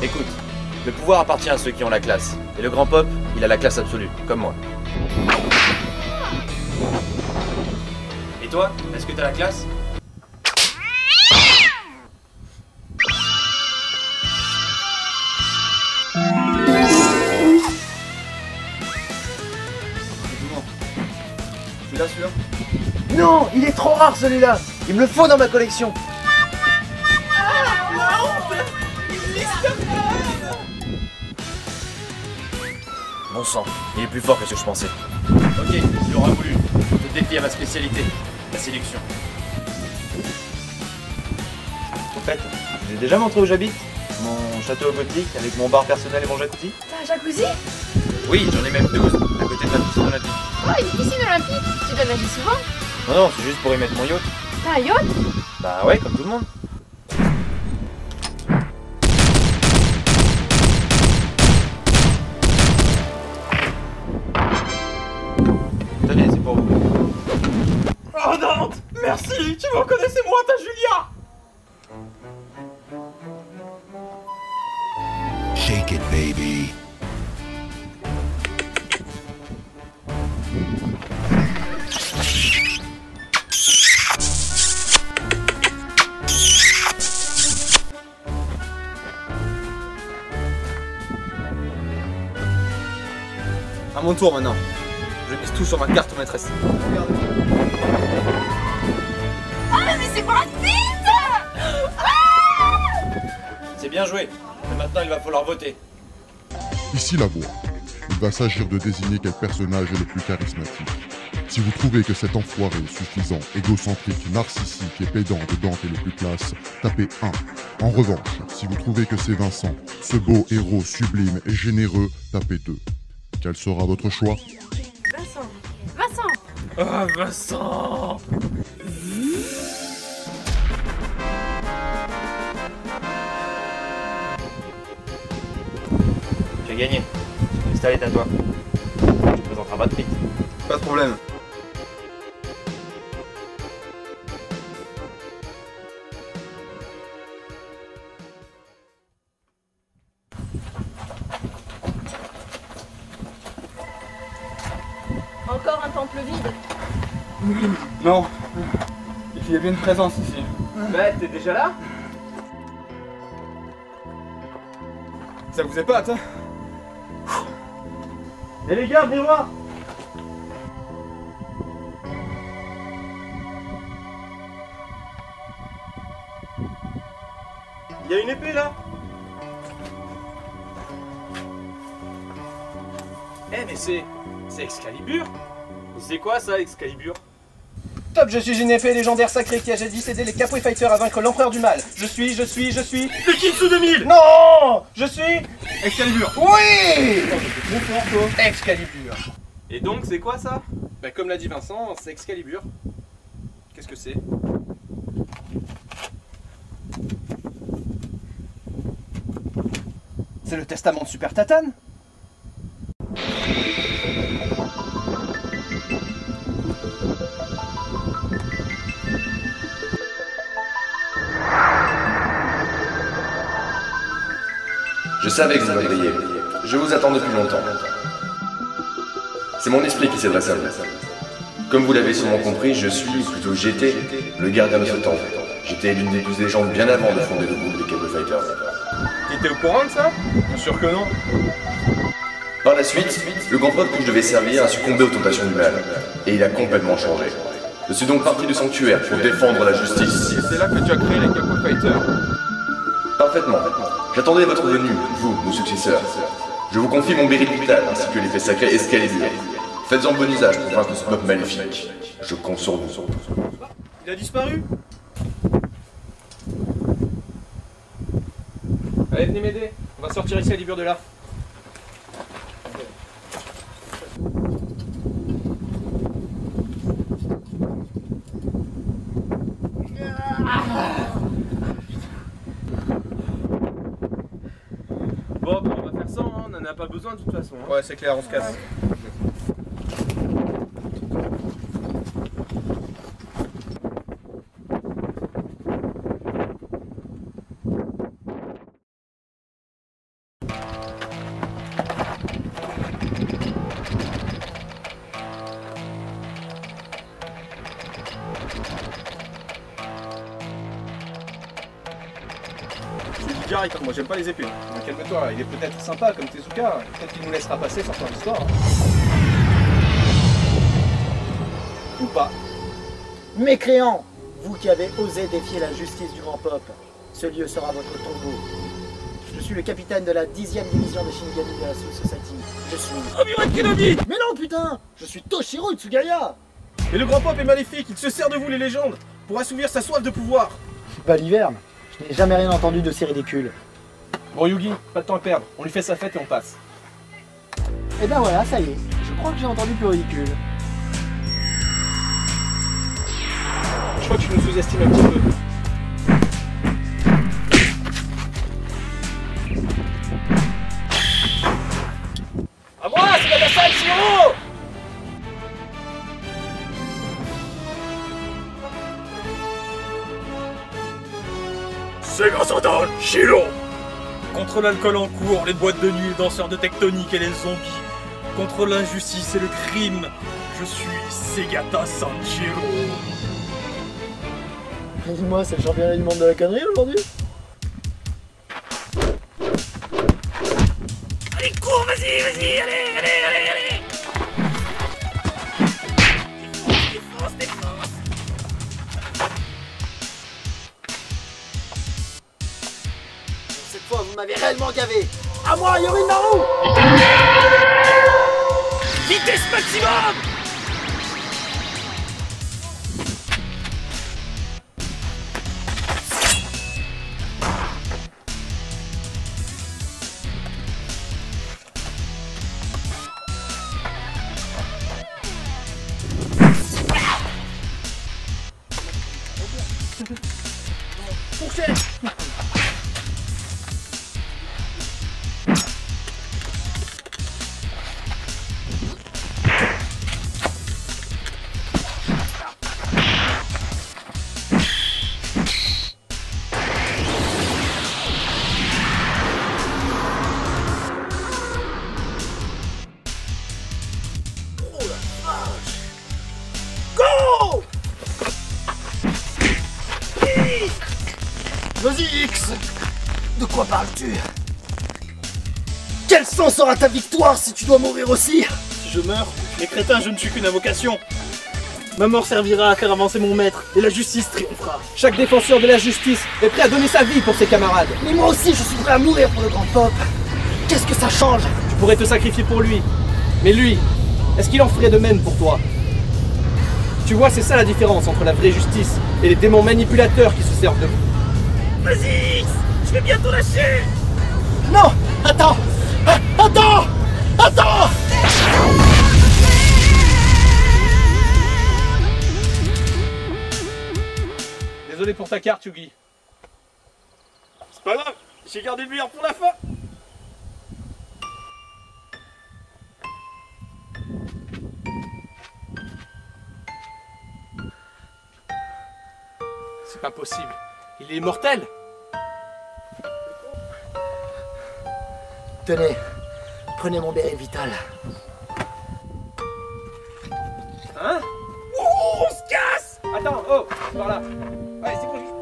Écoute, le pouvoir appartient à ceux qui ont la classe. Et le grand pop, il a la classe absolue, comme moi. Et toi, est-ce que t'as la classe? Non, il est trop rare celui-là Il me le faut dans ma collection Bon sang, il est plus fort que ce que je pensais. Ok, tu l'auras voulu. Je te défie à ma spécialité, la séduction. En fait, je vous ai déjà montré où j'habite? Mon château gothique avec mon bar personnel et mon jacuzzi? T'as un jacuzzi? Oui, j'en ai même 12, à côté de ma piscine olympique. Oh, une piscine olympique Tu dois nager souvent Non, non, c'est juste pour y mettre mon yacht. T'as un yacht? Bah ouais, comme tout le monde. Tenez, c'est pour vous. Oh Dante Merci Tu me reconnais, c'est moi, ta Julia tour maintenant. Je mise tout sur ma carte maîtresse. Ah, mais c'est Ah C'est bien joué. Mais maintenant, il va falloir voter. Ici la voix. Il va s'agir de désigner quel personnage est le plus charismatique. Si vous trouvez que cet enfoiré suffisant, égocentrique, narcissique et pédant de Dante est le plus classe, tapez 1. En revanche, si vous trouvez que c'est Vincent, ce beau héros sublime et généreux, tapez 2. Quel sera votre choix Vincent Vincent Ah, Vincent Tu as gagné. Cristal est à toi. Tu présenteras Brad Pitt. Pas de problème. Non. Il y avait une présence ici. Bah, t'es déjà là? Ça vous épate, hein? Eh les gars, venez voir! Il y a une épée là! Eh mais c'est... c'est Excalibur? C'est quoi ça Excalibur? Top, je suis une épée légendaire sacrée qui a jadis aidé les Capoe Fighters à vaincre l'empereur du mal. Je suis, je suis, je suis... Le Kinsu 2000 Non Je suis... Excalibur Oui Excalibur. Et donc, c'est quoi ça? Bah, comme l'a dit Vincent, c'est Excalibur. Qu'est-ce que c'est? C'est le testament de Super Tatane? Savais que vous m'aideriez. Je vous attends depuis longtemps. C'est mon esprit qui s'adresse à vous. Comme vous l'avez sûrement compris, je suis, ou plutôt j'étais, le gardien de ce temple. J'étais l'une des douze légendes bien avant de fonder le groupe des Cable Fighters. T'étais au courant de ça? Bien sûr que non. Par la suite, le grand peuple que je devais servir a succombé aux tentations du mal. Et il a complètement changé. Je suis donc parti du sanctuaire pour défendre la justice. C'est là que tu as créé les Capo Fighters. Parfaitement. J'attendais votre venue, vous, nos successeurs. Je vous confie mon mérite vital ainsi que l'effet sacré Excalibur. Faites-en bon usage pour vaincre ce peuple maléfique. Je compte sur vous. Il a disparu Allez, venez m'aider. On va sortir Excalibur de là. Bon, bah, on va faire ça, hein. on n'en a pas besoin de toute façon. hein. Ouais, c'est clair, on se casse. Hein, moi j'aime pas les épées. Calme-toi, il est peut-être sympa comme Tezuka. Peut-être qu'il nous laissera passer sans faire d'histoire. hein. Ou pas. Mécréant Vous qui avez osé défier la justice du grand peuple, ce lieu sera votre tombeau. Je suis le capitaine de la 10ème division des Shinigami de la Soul Society. Je suis... Obi-Wan Kenobi Mais non putain Je suis Toshiro Tsugaya Et le grand peuple est maléfique, il se sert de vous les légendes pour assouvir sa soif de pouvoir. Baliverne Je n'ai jamais rien entendu de si ridicule. Bon Yugi, pas de temps à perdre, on lui fait sa fête et on passe. Et ben voilà, ça y est. Je crois que j'ai entendu plus ridicule. Je crois que tu nous sous-estimes un petit peu. À moi, c'est la Dasai Shiro C'est grâce à Shiro Contre l'alcool en cours, les boîtes de nuit, les danseurs de tectonique et les zombies. Contre l'injustice et le crime, je suis Segata Sanjiro. Dis-moi, c'est le championnat du monde de la connerie aujourd'hui? Allez, cours, vas-y, vas-y, allez, allez, allez, allez gavé À moi, Yorin Naru Vitesse maximum Aura ta victoire si tu dois mourir aussi Si je meurs, les crétins, je ne suis qu'une invocation. Ma mort servira à faire avancer mon maître et la justice triomphera. Chaque défenseur de la justice est prêt à donner sa vie pour ses camarades. Mais moi aussi, je suis prêt à mourir pour le grand peuple Qu'est-ce que ça change? Tu pourrais te sacrifier pour lui. Mais lui, est-ce qu'il en ferait de même pour toi? Tu vois, c'est ça la différence entre la vraie justice et les démons manipulateurs qui se servent de vous. Vas-y, je vais bientôt lâcher Non Attends Attends Attends Désolé pour ta carte, Yugi. C'est pas grave, j'ai gardé le meilleur pour la fin. C'est pas possible. Il est immortel. Tenez, prenez mon béret vital. Hein Oh, on se casse Attends, oh, par là. Ouais, c'est bon, je-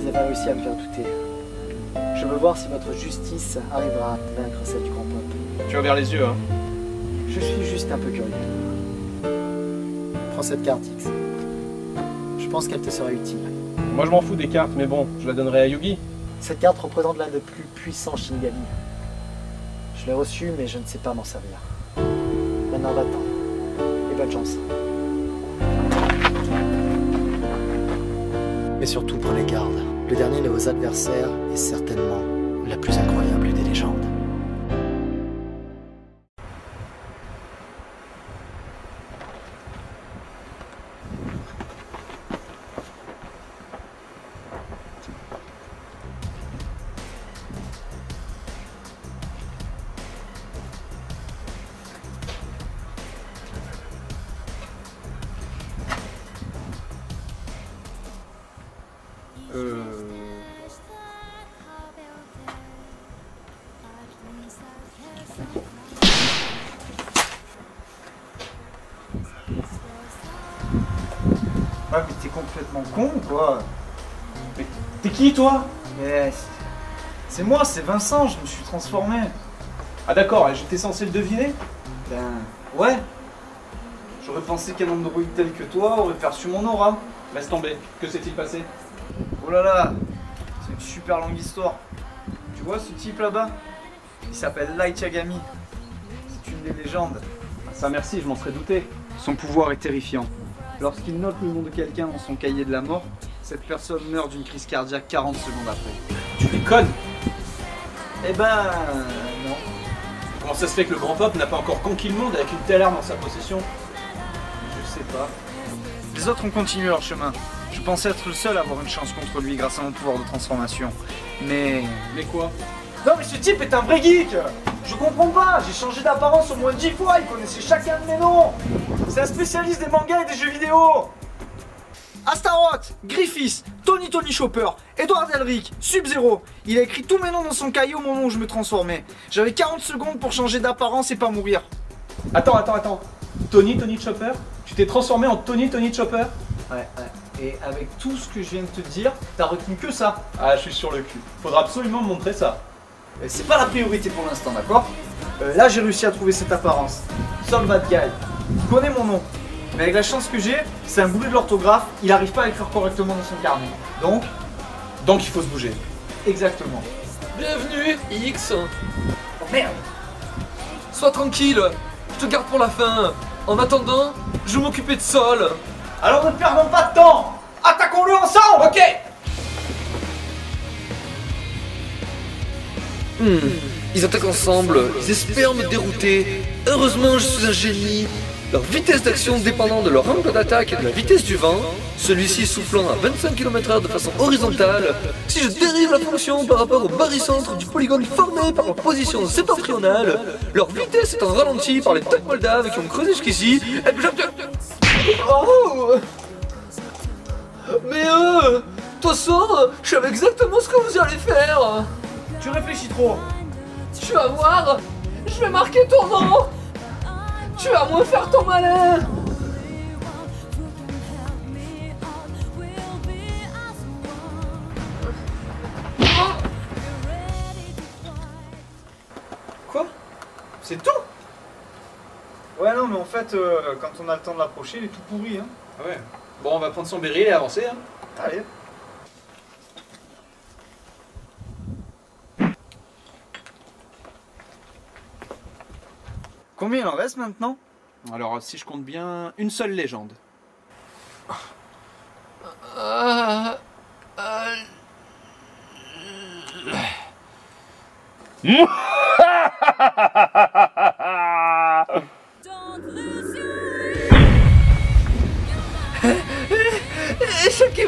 Vous avez réussi à me faire douter. Je veux voir si votre justice arrivera à vaincre celle du grand peuple. Tu as ouvert les yeux, hein. Je suis juste un peu curieux. Prends cette carte X. Je pense qu'elle te sera utile. Moi, je m'en fous des cartes, mais bon, je la donnerai à Yugi. Cette carte représente l'un des plus puissants Shinigami. Je l'ai reçue, mais je ne sais pas m'en servir. Maintenant, va-t'en. Et bonne chance. Mais surtout, prenez garde. Le dernier de vos adversaires est certainement la plus incroyable des légendes. Vincent, je me suis transformé. Ah d'accord, j'étais censé le deviner Ben ouais. J'aurais pensé qu'un androïde tel que toi aurait perçu mon aura. Laisse tomber, que s'est-il passé Oh là là, c'est une super longue histoire. Tu vois ce type là-bas? Il s'appelle Light Yagami. C'est une des légendes. Ça merci, je m'en serais douté. Son pouvoir est terrifiant. Lorsqu'il note le nom de quelqu'un dans son cahier de la mort, cette personne meurt d'une crise cardiaque 40 secondes après. Tu déconnes Eh ben non. Comment ça se fait que le grand peuple n'a pas encore conquis le monde avec une telle arme en sa possession? Je sais pas. Les autres ont continué leur chemin. Je pensais être le seul à avoir une chance contre lui grâce à mon pouvoir de transformation. Mais. Mais quoi? Non mais ce type est un vrai geek Je comprends pas, j'ai changé d'apparence au moins 10 fois, il connaissait chacun de mes noms C'est un spécialiste des mangas et des jeux vidéo Astaroth, Griffiths, Tony Tony Chopper, Edward Elric, Sub-Zero. Il a écrit tous mes noms dans son cahier au moment où je me transformais. J'avais 40 secondes pour changer d'apparence et pas mourir. Attends, attends, attends. Tony Tony Chopper Tu t'es transformé en Tony Tony Chopper Ouais, ouais. Et avec tout ce que je viens de te dire, t'as retenu que ça. Ah, je suis sur le cul. Faudra absolument me montrer ça. C'est pas la priorité pour l'instant, d'accord? Euh, Là, j'ai réussi à trouver cette apparence. Solvat Guy. Il connaît mon nom. Mais avec la chance que j'ai, c'est un boulet de l'orthographe, il arrive pas à écrire correctement dans son carnet. Donc, Donc il faut se bouger. exactement. Bienvenue, X Oh merde Sois tranquille, je te garde pour la fin. En attendant, je vais m'occuper de Sol. Alors ne perdons pas de temps Attaquons-le ensemble Ok Hmm, Ils attaquent ensemble, ils espèrent me dérouter. Heureusement, je suis un génie. Leur vitesse d'action dépendant de leur angle d'attaque et de la vitesse du vent, celui-ci soufflant à 25 km/h de façon horizontale, si je dérive la fonction par rapport au barycentre du polygone formé par leur position septentrionale, leur vitesse étant ralentie par les tacs moldaves qui ont creusé jusqu'ici, et puis j'obtiens... Oh Mais euh... Toute façon, je savais exactement ce que vous allez faire. Tu réfléchis trop. Tu vas voir Je vais marquer ton nom Tu vas moins faire ton malin Quoi? C'est tout? Ouais, non, mais en fait, euh, quand on a le temps de l'approcher, il est tout pourri, hein. Ah ouais. Bon, on va prendre son béret et avancer. Hein. Allez. Combien il en reste maintenant? Alors, si je compte bien, une seule légende.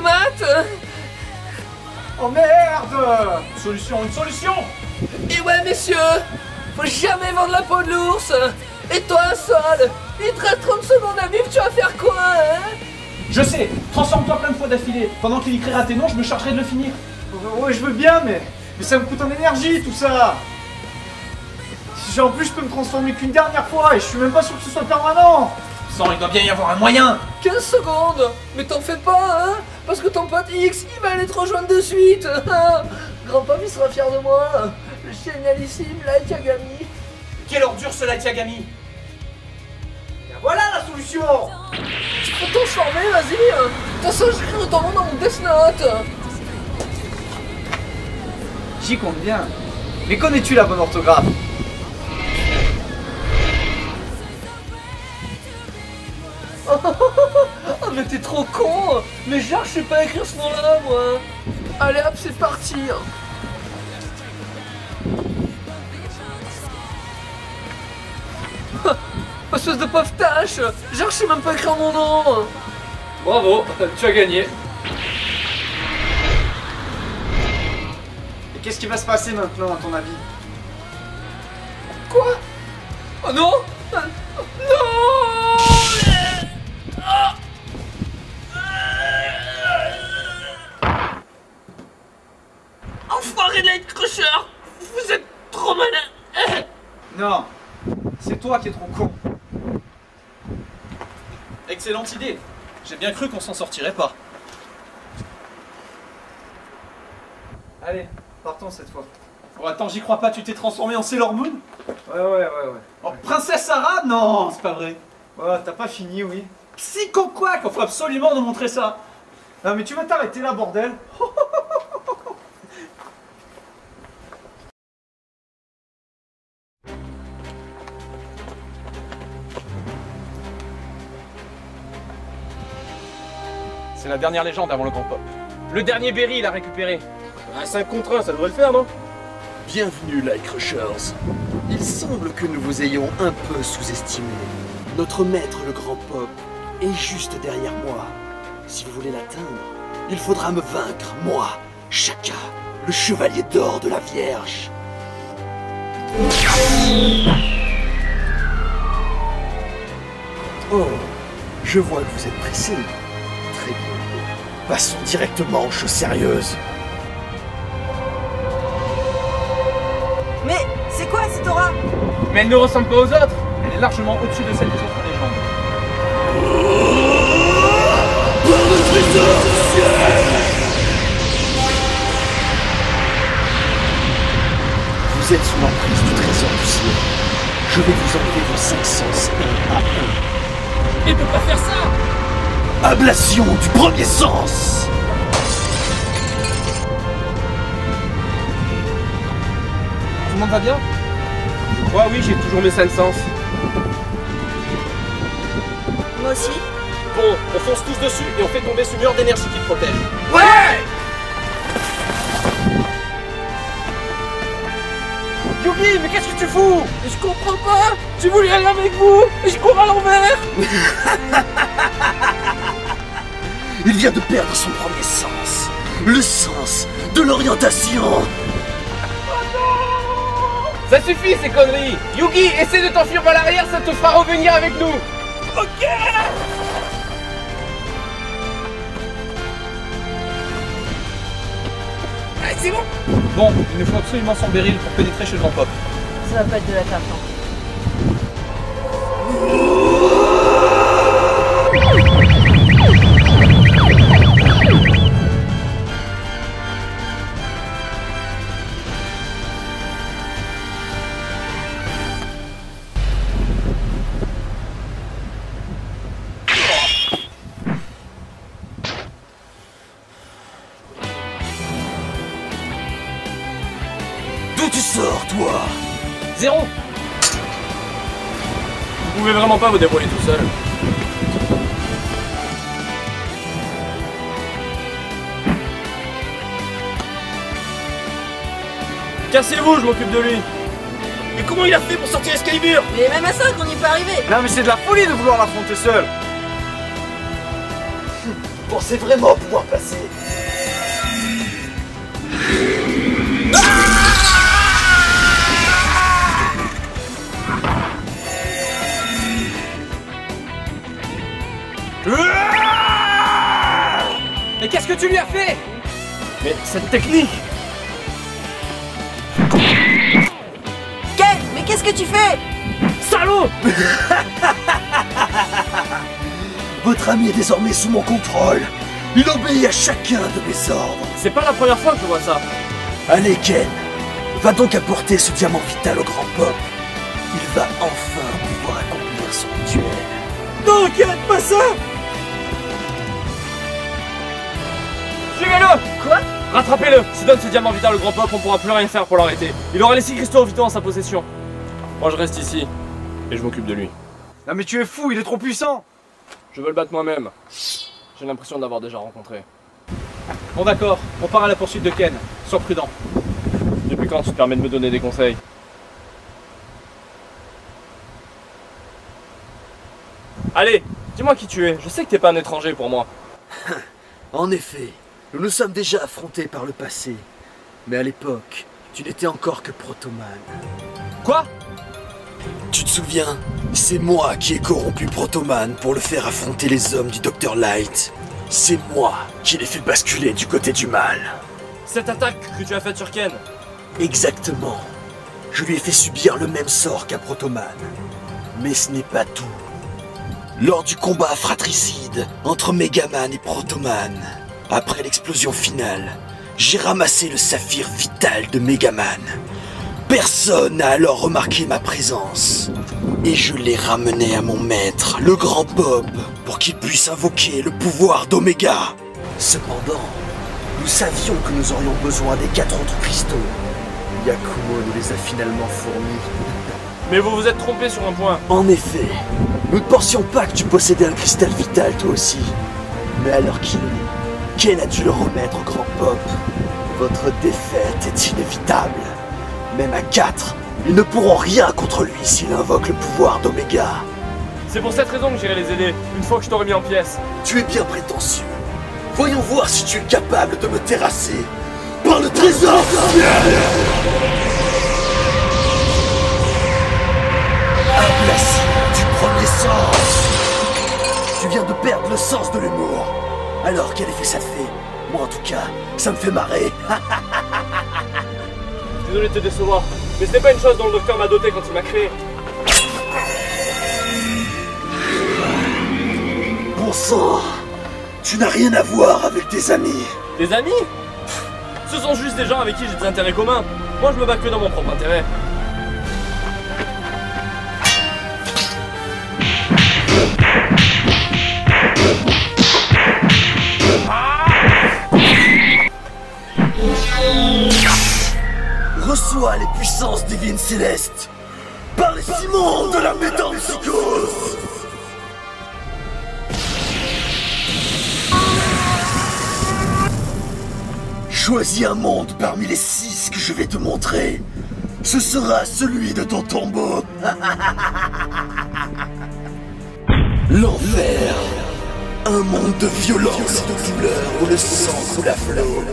Mat Oh merde! Solution, une solution! Et ouais, messieurs Faut jamais vendre la peau de l'ours. Et toi, Sol Il te reste 30 secondes à vivre, tu vas faire quoi, hein? Je sais. Transforme-toi plein de fois d'affilée. Pendant qu'il écrira tes noms, je me chargerai de le finir. Ouais, je veux bien, mais... Mais ça me coûte en énergie, tout ça. Si en plus, je peux me transformer qu'une dernière fois, et je suis même pas sûr que ce soit permanent. Sans, il doit bien y avoir un moyen. 15 secondes. Mais t'en fais pas, hein? Parce que ton pote X, il va aller te rejoindre de suite. Grand-papa, il sera fier de moi génialissime Light Yagami Quelle ordure ce Light Yagami Voilà la solution! Tu peux transformer, vas-y De toute façon, j'écris ton nom dans mon Death Note J'y compte bien. Mais connais-tu la bonne orthographe? Oh mais t'es trop con. Mais genre je sais pas écrire ce nom-là moi. Allez hop c'est parti Espèce de pauvre tâche. Genre je sais même pas écrire mon nom. Bravo, tu as gagné. Et qu'est-ce qui va se passer maintenant, à ton avis? Quoi? Oh non! Non! Enfoiré de Light Crusher! Vous êtes trop malin! Non, c'est toi qui es trop con. Excellente idée. J'ai bien cru qu'on s'en sortirait pas. Allez, partons cette fois. Oh attends, j'y crois pas, tu t'es transformé en Sailor Moon? Ouais, ouais, ouais, ouais. Oh, Princesse Sarah? Non, c'est pas vrai. Ouais, t'as pas fini, oui. Psycho quoi? Faut absolument nous montrer ça. Non mais tu vas t'arrêter là, bordel. la dernière légende avant le grand pop. Le dernier Berry, il a récupéré. À 5 contre 1, ça devrait le faire, non? Bienvenue, Light Crushers. Il semble que nous vous ayons un peu sous-estimé. Notre maître, le grand pop, est juste derrière moi. Si vous voulez l'atteindre, il faudra me vaincre, moi, Chaka, le chevalier d'or de la Vierge. Oh, je vois que vous êtes pressé. Passons directement aux choses sérieuses. Mais c'est quoi cette aura? Mais elle ne ressemble pas aux autres. Elle est largement au-dessus de celle des autres légendes. Vous êtes sous l'emprise du trésor du ciel. Je vais vous enlever vos cinq sens un à un. Il peut pas faire ça Ablation du premier sens. Tout le monde va bien? Ouais, oui, j'ai toujours mes cinq sens. Moi aussi. Bon, on fonce tous dessus et on fait tomber ce mur d'énergie qui te protège. Ouais! Yugi, mais qu'est-ce que tu fous? Je comprends pas. Tu voulais aller avec vous? Et je cours à l'envers? Il vient de perdre son premier sens. Le sens de l'orientation. Ça suffit ces conneries Yugi, essaie de t'enfuir par l'arrière, ça te fera revenir avec nous Ok Allez, c'est bon Bon, il nous faut absolument son Beryl pour pénétrer chez le grand pop. Ça va pas être de la tarte. hein. Vraiment pas vous débrouiller tout seul. Cassez-vous, je m'occupe de lui. Mais comment il a fait pour sortir Excalibur Mais même à ça qu'on n'y peut arriver Non mais c'est de la folie de vouloir l'affronter seul Pensez vraiment pouvoir passer que tu lui as fait Mais cette technique Ken, mais qu'est-ce que tu fais? Salaud Votre ami est désormais sous mon contrôle. Il obéit à chacun de mes ordres. C'est pas la première fois que je vois ça. Allez, Ken. Va donc apporter ce diamant vital au grand pop. Il va enfin pouvoir accomplir son rituel. Non, Ken, pas ça Suivez-le Quoi? Rattrapez-le Si donne ce diamant vital au grand pop, on pourra plus rien faire pour l'arrêter. Il aura les six cristaux vitaux en sa possession. Moi je reste ici. Et je m'occupe de lui. Non mais tu es fou, il est trop puissant Je veux le battre moi-même. J'ai l'impression d'avoir déjà rencontré. Bon d'accord, on part à la poursuite de Ken. Sois prudent. Depuis quand tu te permets de me donner des conseils? Allez, dis-moi qui tu es. Je sais que t'es pas un étranger pour moi. En effet, nous nous sommes déjà affrontés par le passé. Mais à l'époque, tu n'étais encore que Protoman. Quoi? Tu te souviens? C'est moi qui ai corrompu Protoman pour le faire affronter les hommes du Dr Light. C'est moi qui l'ai fait basculer du côté du mal. Cette attaque que tu as faite sur Ken Exactement. Je lui ai fait subir le même sort qu'à Protoman. Mais ce n'est pas tout. Lors du combat fratricide entre Megaman et Protoman, après l'explosion finale, j'ai ramassé le saphir vital de Megaman. Personne n'a alors remarqué ma présence. Et je l'ai ramené à mon maître, le grand Bob, pour qu'il puisse invoquer le pouvoir d'Oméga. Cependant, nous savions que nous aurions besoin des quatre autres cristaux. Yakumo nous les a finalement fournis. Mais vous vous êtes trompé sur un point. En effet, nous ne pensions pas que tu possédais un cristal vital toi aussi. Mais alors qu'il est, Ken a dû le remettre au grand pop. Votre défaite est inévitable. Même à 4, ils ne pourront rien contre lui s'il invoque le pouvoir d'Oméga. C'est pour cette raison que j'irai les aider, une fois que je t'aurai mis en pièces. Tu es bien prétentieux. Voyons voir si tu es capable de me terrasser par le trésor Ablation du premier sens Tu viens de perdre le sens de l'humour. Alors quel effet ça te fait Moi en tout cas, ça me fait marrer. Désolé de te décevoir, mais ce n'est pas une chose dont le docteur m'a doté quand il m'a créé. Bon sang Tu n'as rien à voir avec tes amis. Des amis? Pff, Ce sont juste des gens avec qui j'ai des intérêts communs. Moi je me bats que dans mon propre intérêt. Reçois les puissances divines célestes par les ciments de la métempsychose Choisis un monde parmi les six que je vais te montrer. Ce sera celui de ton tombeau. L'enfer. Un monde de violence et de douleur où le sang coule à flot.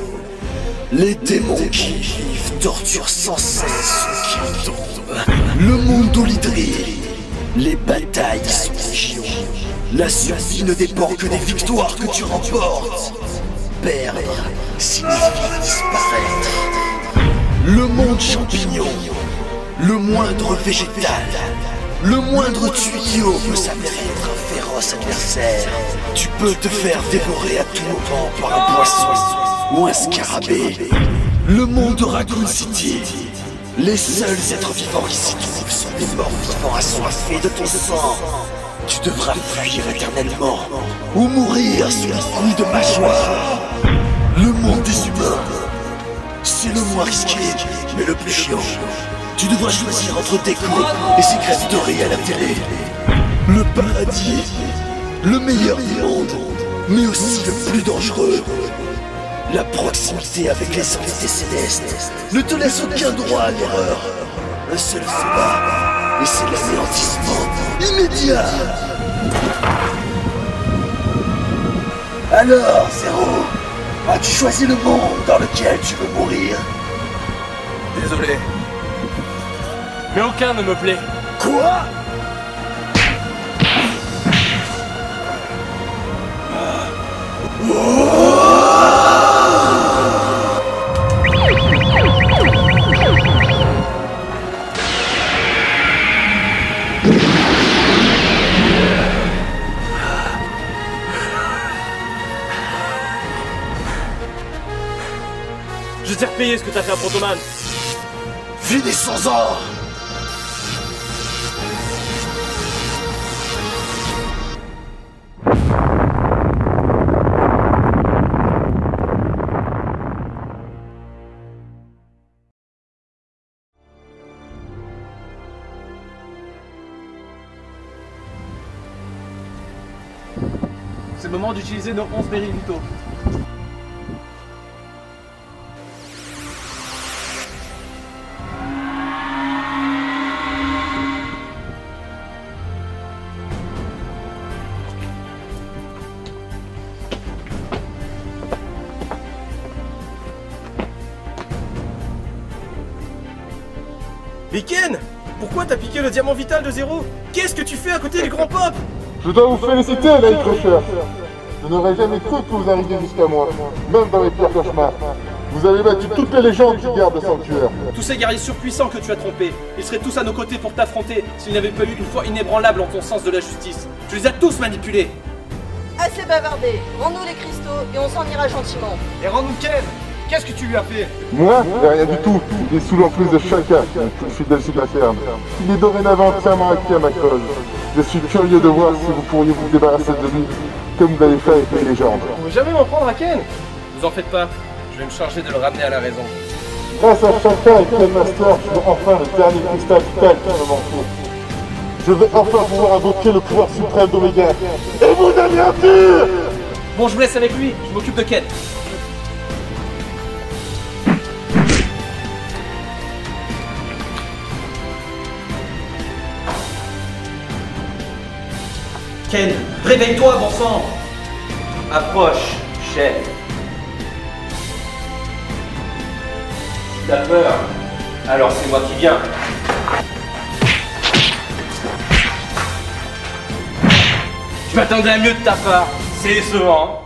Les démons qui vivent torturent sans cesse ceux qui tombent. Le monde d'Olydrie. Les batailles sont. La survie ne dépend que des victoires que tu remportes. Perdre signifie disparaître. Le monde champignon. Le moindre végétal. Le moindre tuyau peut s'avérer féroce adversaire. Tu peux te faire dévorer à tout moment par un poisson ou un scarabée. Le monde de Raccoon City. Les seuls êtres vivants qui s'y trouvent sont des morts vivants assoiffés de ton sang. Tu devras fuir éternellement ou mourir sous les coups de mâchoire. Le monde des humains. C'est le moins risqué, mais le plus chiant. Tu devras choisir entre Deco et ses Story à la télé. Paradis, le meilleur du monde, mais aussi le plus dangereux. La proximité avec les entités célestes ne te laisse aucun droit à l'erreur. Un seul combat, et c'est l'anéantissement immédiat. Alors, Zéro, as-tu choisi le monde dans lequel tu veux mourir? Désolé. Mais aucun ne me plaît. Quoi? Je t'ai repayé ce que t'as fait à Protoman. Finis d'utiliser nos 11 berries vitaux. Mais Ken Pourquoi t'as piqué le diamant vital de zéro? Qu'est-ce que tu fais à côté du grand pop? Je dois vous féliciter, Night Crusher. Je n'aurais jamais cru que vous arriviez jusqu'à moi, même dans mes pires cauchemars. Vous avez battu toutes les légendes qui gardent le sanctuaire. Tous ces guerriers surpuissants que tu as trompés, ils seraient tous à nos côtés pour t'affronter s'ils n'avaient pas eu une foi inébranlable en ton sens de la justice. Tu les as tous manipulés. Assez bavardé, rends-nous les cristaux et on s'en ira gentiment. Et rends-nous Ken Qu'est-ce que tu lui as fait? Moi, mais rien du tout. Il est sous l'emprise de chacun, le plus fidèle sur la ferme. Il est dorénavant entièrement acquis à ma cause. Je suis curieux de voir si vous pourriez vous débarrasser de lui, comme vous l'avez fait avec les légendes. Vous pouvez jamais m'en prendre à Ken Vous en faites pas. Je vais me charger de le ramener à la raison. Grâce à chacun et Ken Master, je veux enfin le dernier cristal vital qui me manquait. Je vais enfin pouvoir invoquer le pouvoir suprême d'Omega et vous anéantir Bon, je vous laisse avec lui, je m'occupe de Ken. Réveille-toi, bon sang Approche, chef. T'as peur Alors c'est moi qui viens. Je m'attendais à mieux de ta part. C'est décevant.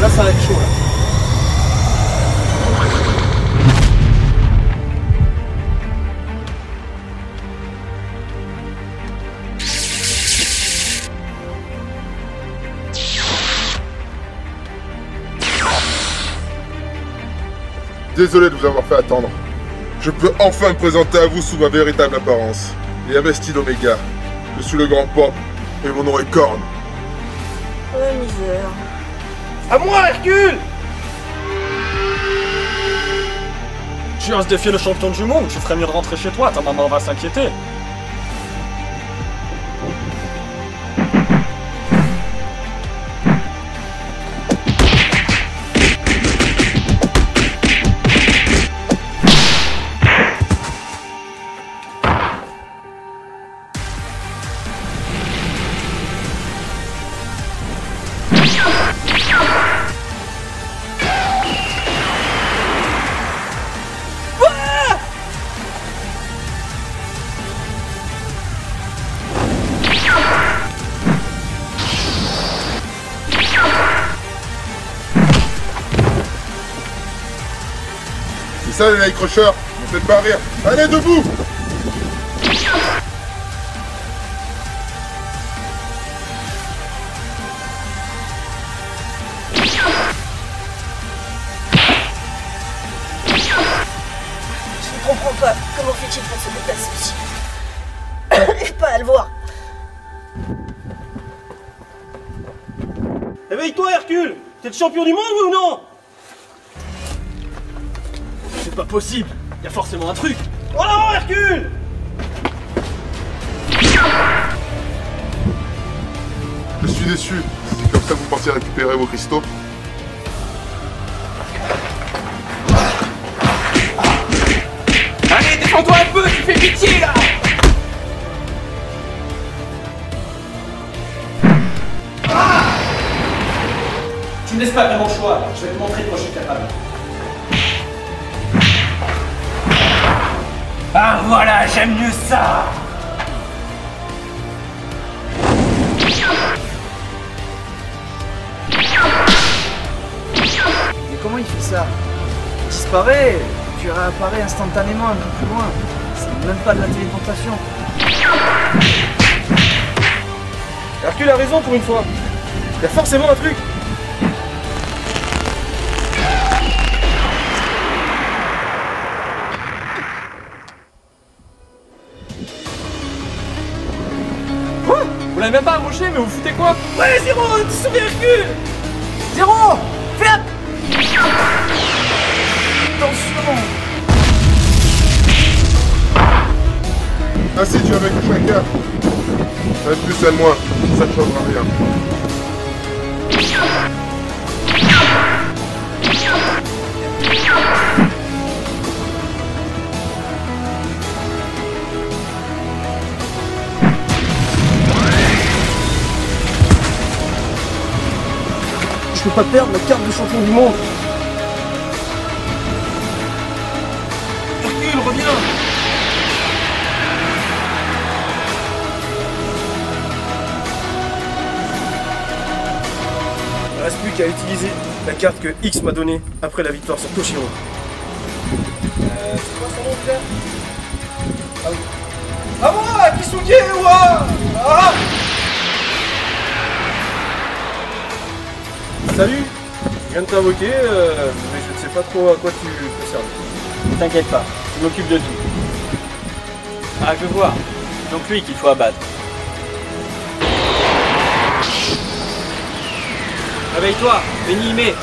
Là, ça va être chaud, là. Désolé de vous avoir fait attendre. Je peux enfin me présenter à vous sous ma véritable apparence. Et investi d'Oméga. Je suis le grand pop et mon nom est Korn. Oh misère. À moi, Hercule Tu oses défier le champion du monde, tu ferais mieux de rentrer chez toi, ta maman va s'inquiéter. Les Nightcrushers Ne faites pas rire. Allez debout. Je ne comprends pas. Comment fait-il pour se déplacer aussi Et pas à le voir. Réveille-toi, Hercule. T'es le champion du monde, oui ou non? Pas possible. Y a forcément un truc. En avant, Hercule! Je suis déçu. C'est comme ça que vous pensiez récupérer vos cristaux? Allez, défends-toi un peu, tu fais pitié là! Tu ne laisses pas vraiment le choix, je vais te montrer de quoi je suis capable. Ah voilà, j'aime mieux ça Mais comment il fait ça Il disparaît, puis réapparaît instantanément un peu plus loin. C'est même pas de la téléportation. Hercule a raison pour une fois. Y a forcément un truc. Même pas accroché, mais vous foutez quoi Ouais, Zéro, tu te souviens Hercule Zéro Fais un... Attention Ah si, tu es avec chacun. Un plus, un moins. Ça ne changera rien. Peux pas perdre ma carte de champion du monde. Hercule, reviens Il ne reste plus qu'à utiliser la carte que X m'a donnée après la victoire sur Toshiro. Euh, c'est quoi son nom déjà Ah oui. À moi Kisuke Owa Ah Salut Je viens de t'invoquer, euh, mais je ne sais pas trop à quoi tu peux servir. T'inquiète pas, je m'occupe de tout. Ah, je vois. Donc lui qu'il faut abattre. Réveille-toi, Benimé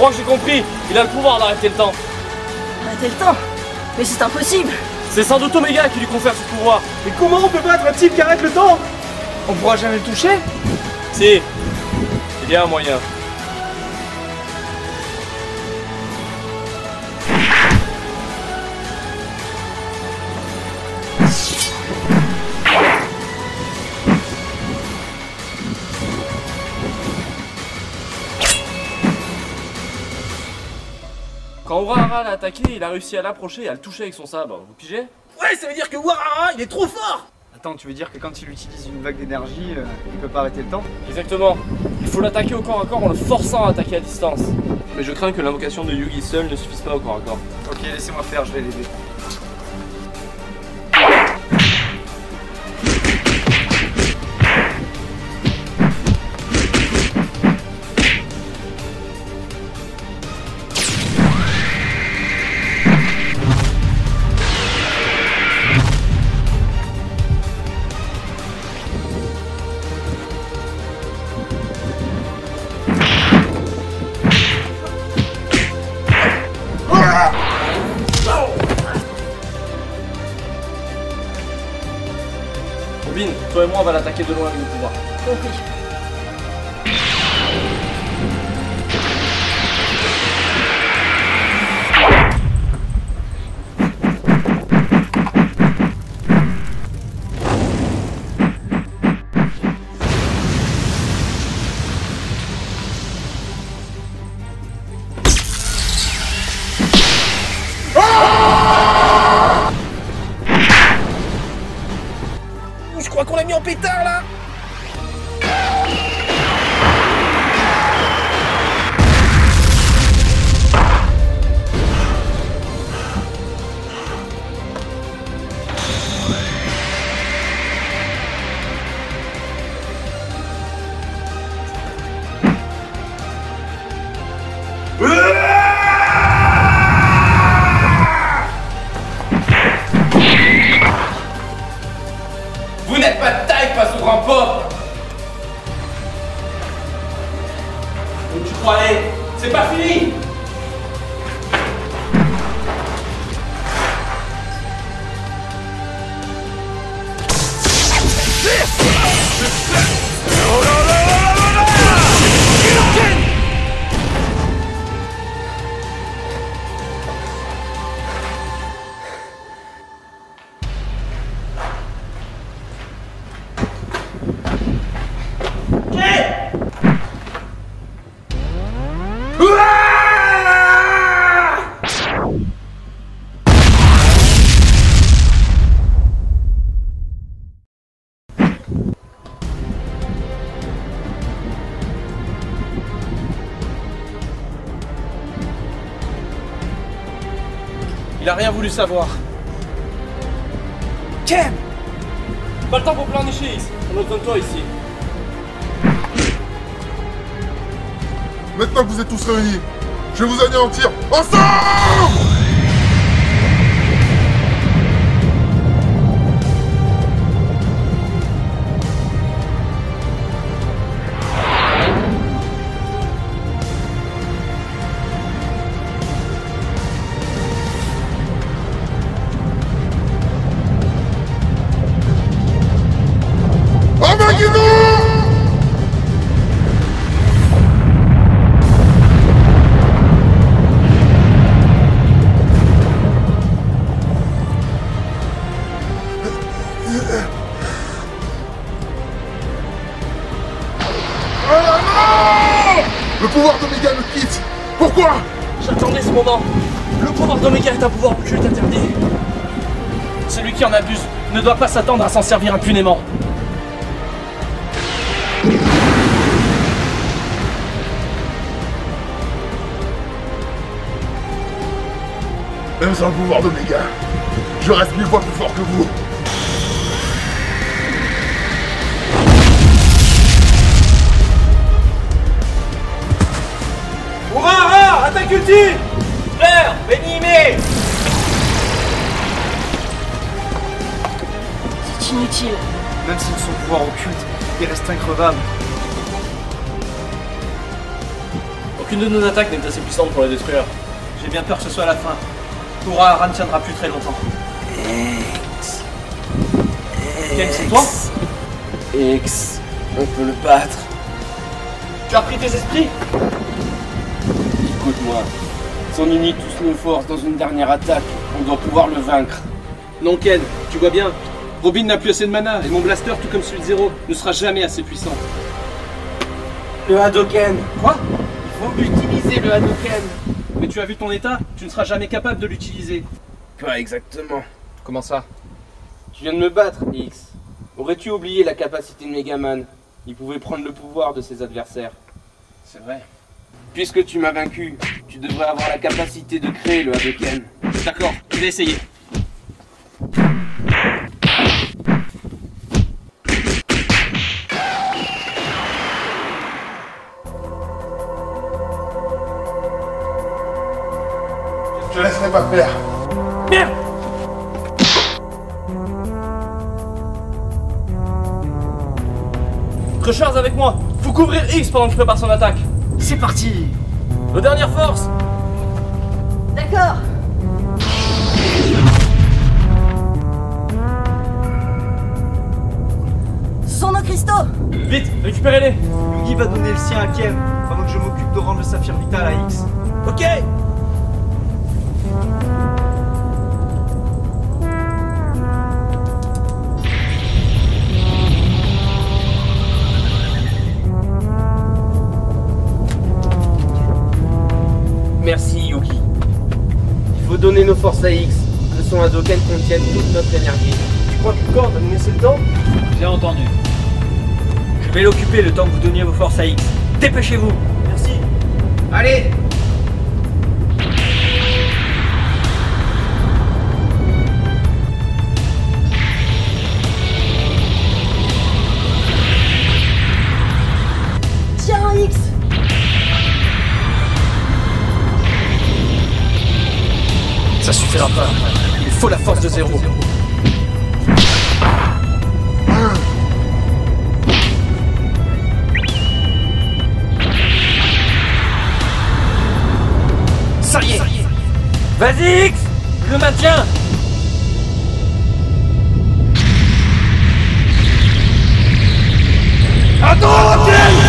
crois que j'ai compris, il a le pouvoir d'arrêter le temps. Arrêtez le temps Mais c'est impossible C'est sans doute Omega qui lui confère ce pouvoir. Mais comment on peut battre un type qui arrête le temps? On pourra jamais le toucher? Si, il y a un moyen. Urahara l'a attaqué, il a réussi à l'approcher et à le toucher avec son sabre. Vous pigez? Ouais, ça veut dire que Warara, il est trop fort Attends, tu veux dire que quand il utilise une vague d'énergie, euh, il peut pas arrêter le temps? Exactement. Il faut l'attaquer au corps à corps en le forçant à attaquer à distance. Mais je crains que l'invocation de Yugi seul ne suffise pas au corps à corps. Ok, laissez-moi faire, je vais l'aider. Moi on va l'attaquer de savoir. Ken Pas le temps pour pleurnicher, X. On a toi ici. Maintenant que vous êtes tous réunis, je vais vous anéantir ensemble ne doit pas s'attendre à s'en servir impunément. Même sans le pouvoir d'Omega, je reste mille fois plus fort que vous il reste increvable. Aucune de nos attaques n'est assez puissante pour le détruire. J'ai bien peur que ce soit la fin. Hurrah ne tiendra plus très longtemps. Ken, c'est toi X, on peut le battre. Tu as pris tes esprits Écoute-moi. Si on unit tous nos forces dans une dernière attaque, on doit pouvoir le vaincre. Non, Ken, tu vois bien. Robin n'a plus assez de mana et mon blaster, tout comme celui de Zero, ne sera jamais assez puissant. Le Hadoken Quoi? Il faut utiliser le Hadoken Mais tu as vu ton état Tu ne seras jamais capable de l'utiliser. Pas exactement? Comment ça? Tu viens de me battre, X. Aurais-tu oublié la capacité de Megaman? Il pouvait prendre le pouvoir de ses adversaires. C'est vrai. Puisque tu m'as vaincu, tu devrais avoir la capacité de créer le Hadoken. D'accord, je vais essayer. Faire. Merde avec moi. Faut couvrir X pendant que je prépare son attaque. C'est parti. Aux dernières forces. D'accord. Ce sont nos cristaux. Vite, récupérez-les. Yugi va donner le sien à Ken, pendant que je m'occupe de rendre le saphir vital à X. Ok donner nos forces à X, que son Hadoken contienne toute notre énergie. Tu crois que Cord va nous laisser le temps J'ai entendu. Je vais l'occuper le temps que vous donniez vos forces à X. Dépêchez-vous Merci Allez Ça suffira pas. Il faut la force de zéro. Ça y est Vas-y X le maintiens Attends,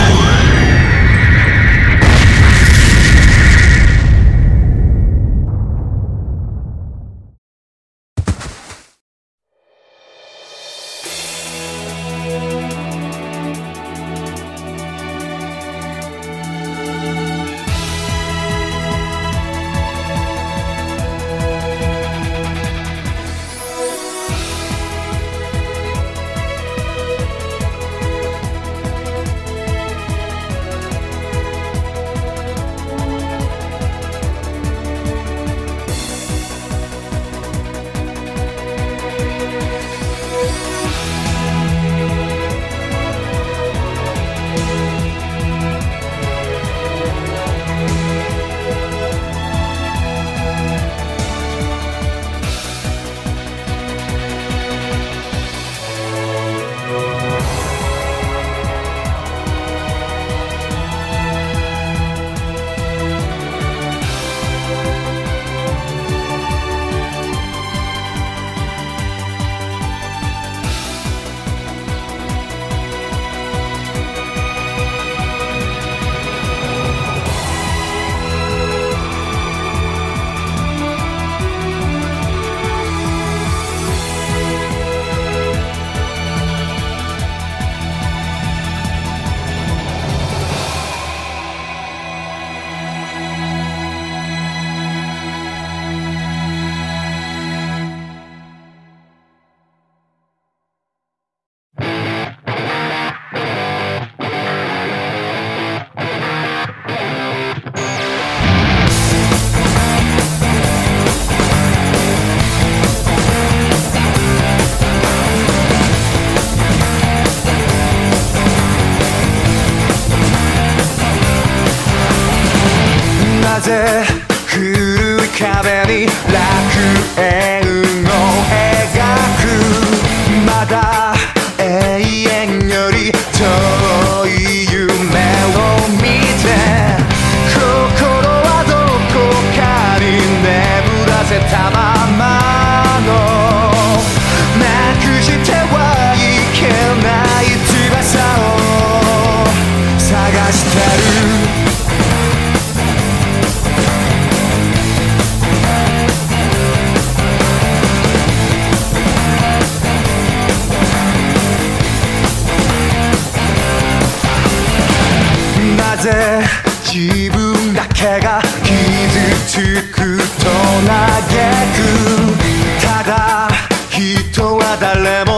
自分だけが傷つくと嘆く。ただ人は誰も